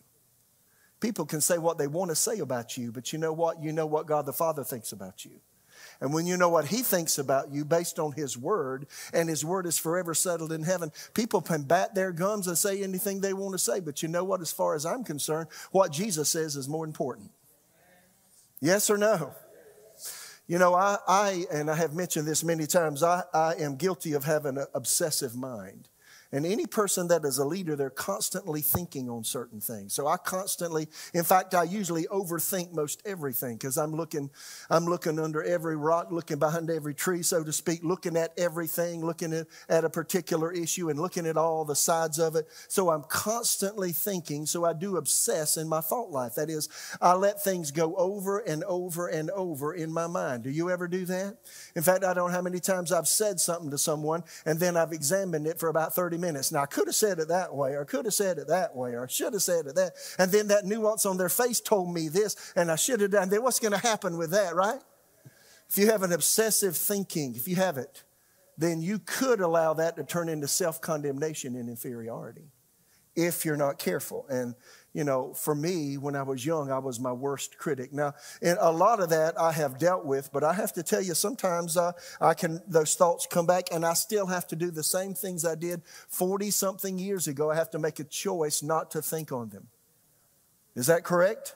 Speaker 2: People can say what they want to say about you, but you know what? You know what God the Father thinks about you. And when you know what He thinks about you based on His Word, and His Word is forever settled in heaven, people can bat their gums and say anything they want to say. But you know what? As far as I'm concerned, what Jesus says is more important. Yes or no? You know, I, I and I have mentioned this many times, I, I am guilty of having an obsessive mind. And any person that is a leader, they're constantly thinking on certain things. So I constantly, in fact, I usually overthink most everything because I'm looking, I'm looking under every rock, looking behind every tree, so to speak, looking at everything, looking at, at a particular issue and looking at all the sides of it. So I'm constantly thinking. So I do obsess in my thought life. That is, I let things go over and over and over in my mind. Do you ever do that? In fact, I don't know how many times I've said something to someone and then I've examined it for about 30 30 minutes. Now, I could have said it that way, or could have said it that way, or should have said it that. And then that nuance on their face told me this, and I should have done. Then what's going to happen with that, right? If you have an obsessive thinking, if you have it, then you could allow that to turn into self condemnation and inferiority if you're not careful. And you know, for me, when I was young, I was my worst critic. Now, and a lot of that I have dealt with, but I have to tell you, sometimes uh, I can, those thoughts come back and I still have to do the same things I did 40 something years ago. I have to make a choice not to think on them. Is that correct?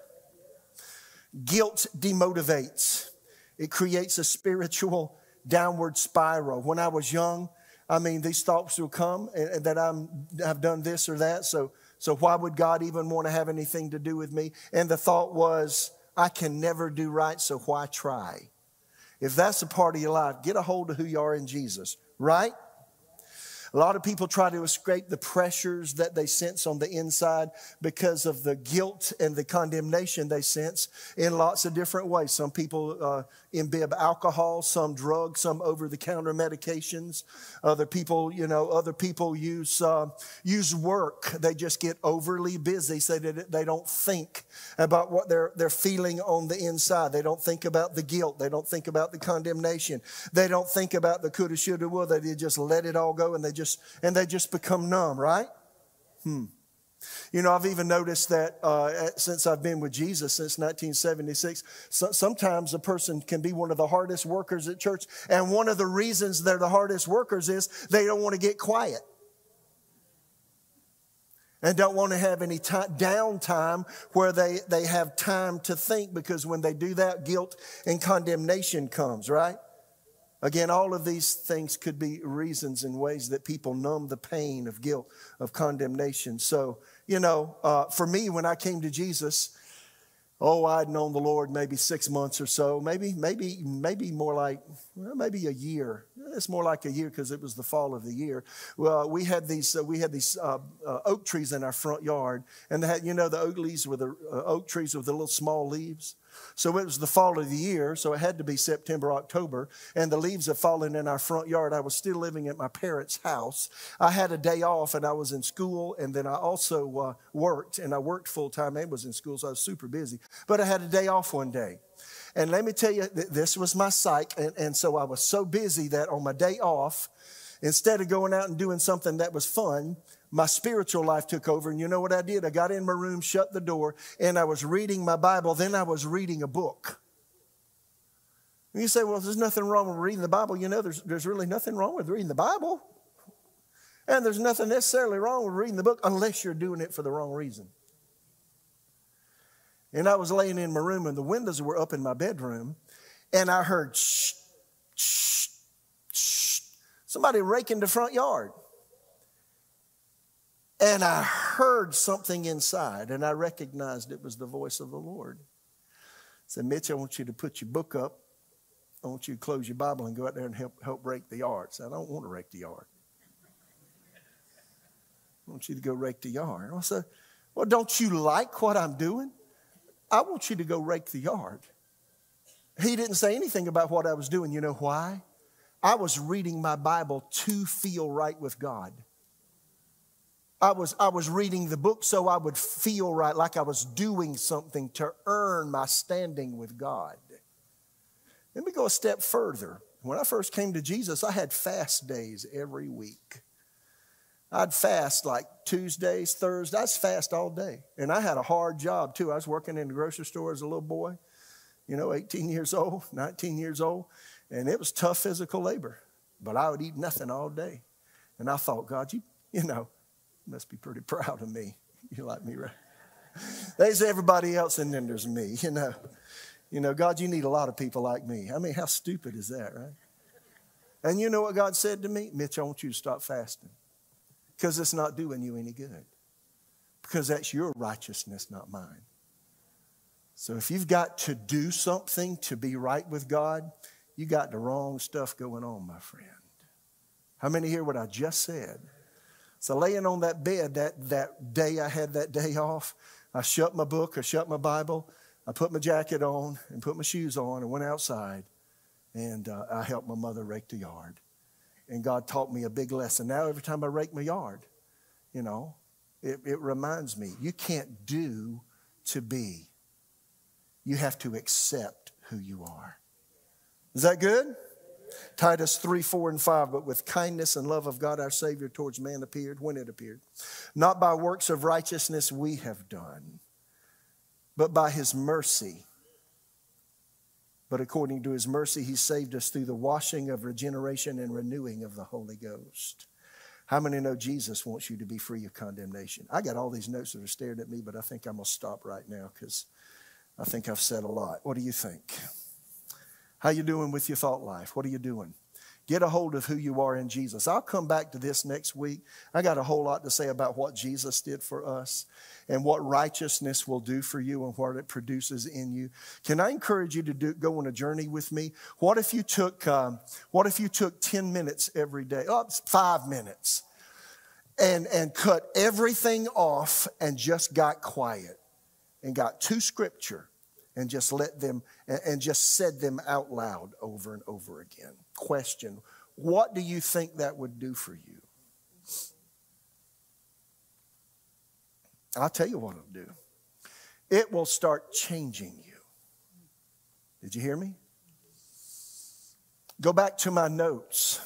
Speaker 2: Guilt demotivates. It creates a spiritual downward spiral. When I was young, I mean, these thoughts will come and, that I'm, I've done this or that. So so why would God even want to have anything to do with me? And the thought was, I can never do right, so why try? If that's a part of your life, get a hold of who you are in Jesus, right? A lot of people try to escape the pressures that they sense on the inside because of the guilt and the condemnation they sense in lots of different ways. Some people uh, imbibe alcohol, some drugs, some over-the-counter medications. Other people, you know, other people use uh, use work. They just get overly busy, so that they don't think about what they're they're feeling on the inside. They don't think about the guilt. They don't think about the condemnation. They don't think about the coulda, shoulda, woulda. They just let it all go and they just and they just become numb. Right? Hmm. You know, I've even noticed that uh, since I've been with Jesus since 1976, so sometimes a person can be one of the hardest workers at church. And one of the reasons they're the hardest workers is they don't want to get quiet and don't want to have any time, downtime where they, they have time to think because when they do that, guilt and condemnation comes, right? Again, all of these things could be reasons and ways that people numb the pain of guilt, of condemnation. So, you know, uh, for me, when I came to Jesus, oh, I'd known the Lord maybe six months or so, maybe, maybe, maybe more like, well, maybe a year. It's more like a year because it was the fall of the year. Well, we had these, uh, we had these uh, uh, oak trees in our front yard, and they had, you know, the oak leaves with the uh, oak trees with the little small leaves. So it was the fall of the year, so it had to be September, October, and the leaves had fallen in our front yard. I was still living at my parents' house. I had a day off and I was in school, and then I also uh, worked, and I worked full time and was in school, so I was super busy. But I had a day off one day. And let me tell you, this was my psych, and, and so I was so busy that on my day off, instead of going out and doing something that was fun, my spiritual life took over. And you know what I did? I got in my room, shut the door, and I was reading my Bible. Then I was reading a book. And you say, well, there's nothing wrong with reading the Bible. You know, there's, there's really nothing wrong with reading the Bible. And there's nothing necessarily wrong with reading the book unless you're doing it for the wrong reason. And I was laying in my room, and the windows were up in my bedroom, and I heard shh, shh, shh, somebody raking the front yard. And I heard something inside, and I recognized it was the voice of the Lord. I said, Mitch, I want you to put your book up. I want you to close your Bible and go out there and help, help rake the yard. I said, I don't want to rake the yard. I want you to go rake the yard. I said, Well, don't you like what I'm doing? I want you to go rake the yard. He didn't say anything about what I was doing. You know why? I was reading my Bible to feel right with God. I was, I was reading the book so I would feel right, like I was doing something to earn my standing with God. Let me go a step further. When I first came to Jesus, I had fast days every week. I'd fast like Tuesdays, Thursdays. I'd fast all day. And I had a hard job too. I was working in the grocery store as a little boy, you know, 18 years old, 19 years old. And it was tough physical labor. But I would eat nothing all day. And I thought, God, you, you know, must be pretty proud of me. You like me, right? There's everybody else, and then there's me, you know. You know, God, you need a lot of people like me. I mean, how stupid is that, right? And you know what God said to me? Mitch, I want you to stop fasting because it's not doing you any good. Because that's your righteousness, not mine. So if you've got to do something to be right with God, you got the wrong stuff going on, my friend. How many hear what I just said? So laying on that bed that, that day I had that day off, I shut my book, I shut my Bible, I put my jacket on and put my shoes on and went outside and uh, I helped my mother rake the yard. And God taught me a big lesson. Now every time I rake my yard, you know, it, it reminds me you can't do to be. You have to accept who you are. Is that good? Titus 3, 4, and 5. But with kindness and love of God our Savior towards man appeared when it appeared. Not by works of righteousness we have done, but by his mercy. But according to his mercy, he saved us through the washing of regeneration and renewing of the Holy Ghost. How many know Jesus wants you to be free of condemnation? I got all these notes that are staring at me, but I think I'm going to stop right now because I think I've said a lot. What do you think? How you doing with your thought life? What are you doing? Get a hold of who you are in Jesus. I'll come back to this next week. I got a whole lot to say about what Jesus did for us and what righteousness will do for you and what it produces in you. Can I encourage you to do, go on a journey with me? What if you took um, What if you took ten minutes every day? Oh, five minutes, and and cut everything off and just got quiet and got to Scripture and just let them and just said them out loud over and over again. Question What do you think that would do for you? I'll tell you what it'll do. It will start changing you. Did you hear me? Go back to my notes.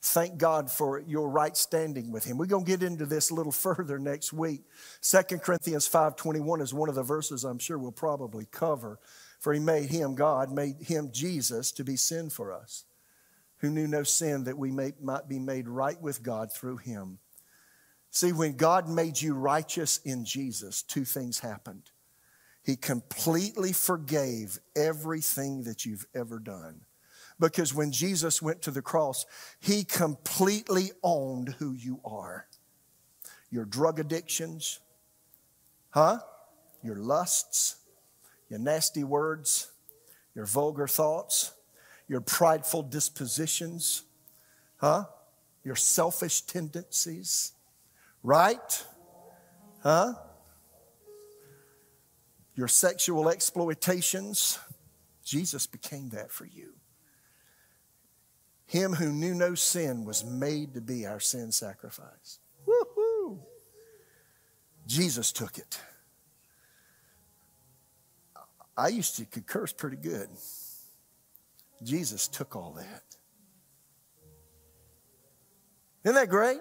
Speaker 2: Thank God for your right standing with him. We're going to get into this a little further next week. 2 Corinthians 5:21 is one of the verses I'm sure we'll probably cover. For he made him, God, made him Jesus to be sin for us, who knew no sin that we may, might be made right with God through him. See, when God made you righteous in Jesus, two things happened. He completely forgave everything that you've ever done because when Jesus went to the cross, he completely owned who you are. Your drug addictions, huh? Your lusts, your nasty words, your vulgar thoughts, your prideful dispositions, huh? Your selfish tendencies, right? Huh? Your sexual exploitations. Jesus became that for you. Him who knew no sin was made to be our sin sacrifice. Woo-hoo. Jesus took it. I used to could curse pretty good. Jesus took all that. Isn't that great?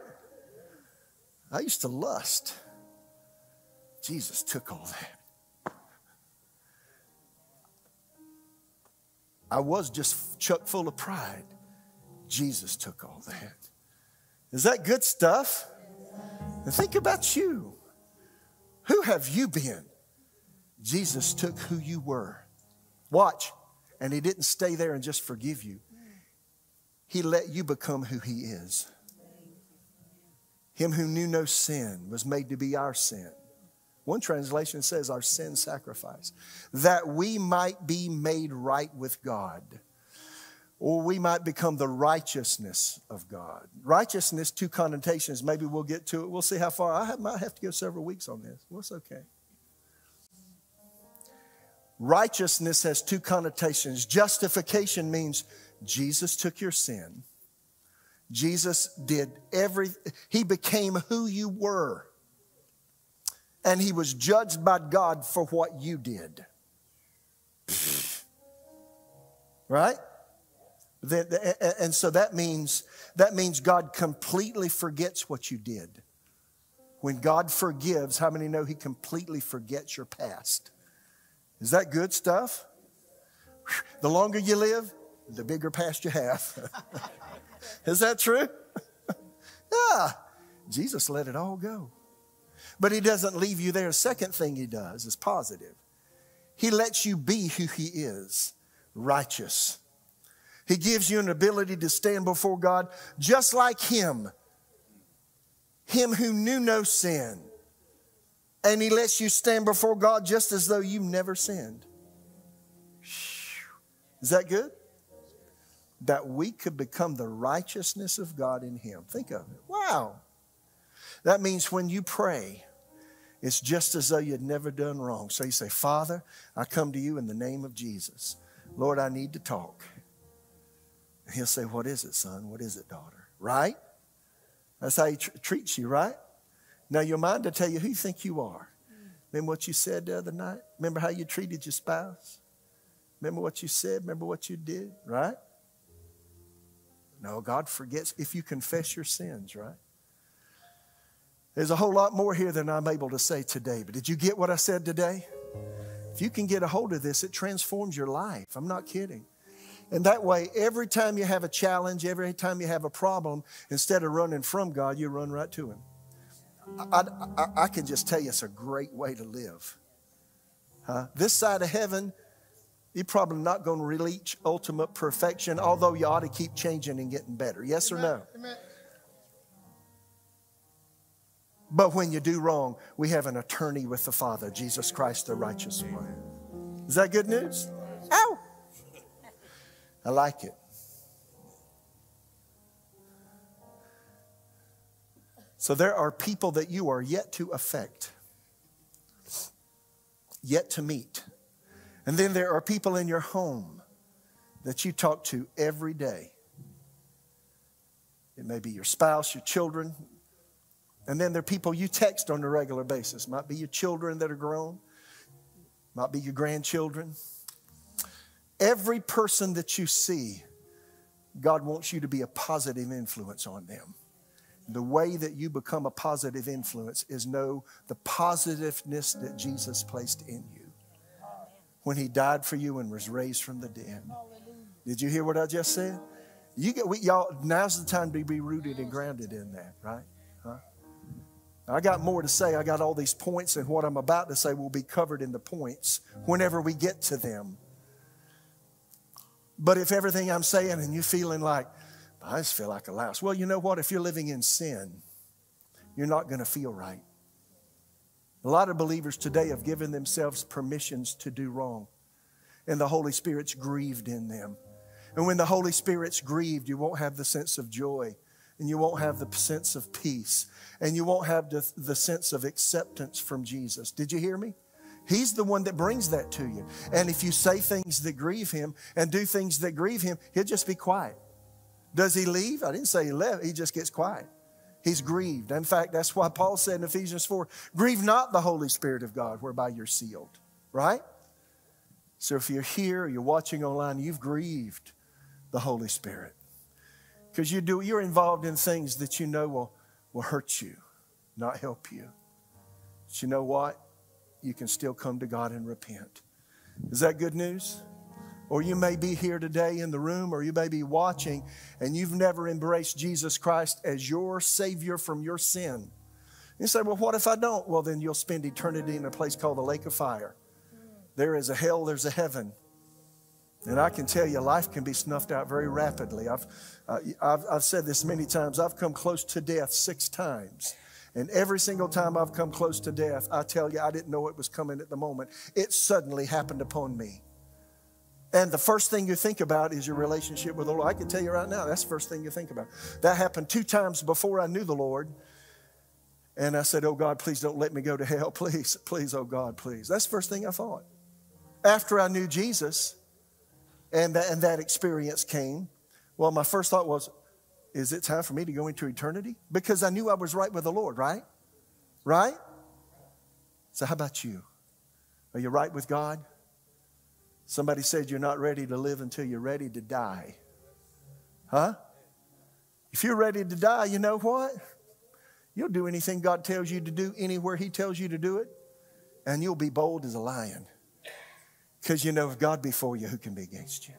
Speaker 2: I used to lust. Jesus took all that. I was just chuck full of pride. Jesus took all that. Is that good stuff? And think about you. Who have you been? Jesus took who you were. Watch. And he didn't stay there and just forgive you. He let you become who he is. Him who knew no sin was made to be our sin. One translation says our sin sacrifice, that we might be made right with God, or we might become the righteousness of God. Righteousness, two connotations. Maybe we'll get to it. We'll see how far. I might have to go several weeks on this. What's okay? Righteousness has two connotations. Justification means Jesus took your sin. Jesus did every, he became who you were. And he was judged by God for what you did. Right? And so that means, that means God completely forgets what you did. When God forgives, how many know he completely forgets your past? Is that good stuff? The longer you live, the bigger past you have. Is that true? yeah. Jesus let it all go. But he doesn't leave you there. Second thing he does is positive. He lets you be who he is, righteous. He gives you an ability to stand before God just like him, him who knew no sin and he lets you stand before God just as though you never sinned. Is that good? That we could become the righteousness of God in him. Think of it. Wow. That means when you pray, it's just as though you'd never done wrong. So you say, Father, I come to you in the name of Jesus. Lord, I need to talk. And he'll say, What is it, son? What is it, daughter? Right? That's how he tr- treats you, right? Now, your mind will tell you who you think you are. Remember what you said the other night? Remember how you treated your spouse? Remember what you said? Remember what you did, right? No, God forgets if you confess your sins, right? There's a whole lot more here than I'm able to say today, but did you get what I said today? If you can get a hold of this, it transforms your life. I'm not kidding. And that way, every time you have a challenge, every time you have a problem, instead of running from God, you run right to Him. I, I, I, can just tell you it's a great way to live. Huh? This side of heaven, you're probably not going to reach ultimate perfection, although you ought to keep changing and getting better. Yes Amen. or no? Amen. But when you do wrong, we have an attorney with the Father, Jesus Christ, the righteous one. Is that good news? Ow! I like it. So there are people that you are yet to affect, yet to meet. And then there are people in your home that you talk to every day. It may be your spouse, your children. And then there are people you text on a regular basis. Might be your children that are grown, might be your grandchildren. Every person that you see, God wants you to be a positive influence on them the way that you become a positive influence is know the positiveness that Jesus placed in you when he died for you and was raised from the dead. Did you hear what I just said? You get, we, y'all, now's the time to be rooted and grounded in that, right? Huh? I got more to say. I got all these points, and what I'm about to say will be covered in the points whenever we get to them. But if everything I'm saying and you feeling like, I just feel like a louse. Well, you know what? If you're living in sin, you're not going to feel right. A lot of believers today have given themselves permissions to do wrong, and the Holy Spirit's grieved in them. And when the Holy Spirit's grieved, you won't have the sense of joy, and you won't have the sense of peace, and you won't have the, the sense of acceptance from Jesus. Did you hear me? He's the one that brings that to you. And if you say things that grieve him and do things that grieve him, he'll just be quiet. Does he leave? I didn't say he left. He just gets quiet. He's grieved. In fact, that's why Paul said in Ephesians 4 grieve not the Holy Spirit of God, whereby you're sealed. Right? So if you're here, you're watching online, you've grieved the Holy Spirit. Because you do, you're involved in things that you know will, will hurt you, not help you. But you know what? You can still come to God and repent. Is that good news? Or you may be here today in the room, or you may be watching, and you've never embraced Jesus Christ as your Savior from your sin. You say, Well, what if I don't? Well, then you'll spend eternity in a place called the lake of fire. There is a hell, there's a heaven. And I can tell you, life can be snuffed out very rapidly. I've, uh, I've, I've said this many times. I've come close to death six times. And every single time I've come close to death, I tell you, I didn't know it was coming at the moment. It suddenly happened upon me. And the first thing you think about is your relationship with the Lord. I can tell you right now, that's the first thing you think about. That happened two times before I knew the Lord. And I said, Oh God, please don't let me go to hell. Please, please, oh God, please. That's the first thing I thought. After I knew Jesus and that, and that experience came, well, my first thought was, Is it time for me to go into eternity? Because I knew I was right with the Lord, right? Right? So, how about you? Are you right with God? Somebody said you're not ready to live until you're ready to die. Huh? If you're ready to die, you know what? You'll do anything God tells you to do anywhere He tells you to do it, and you'll be bold as a lion. Because you know, if God be for you, who can be against you?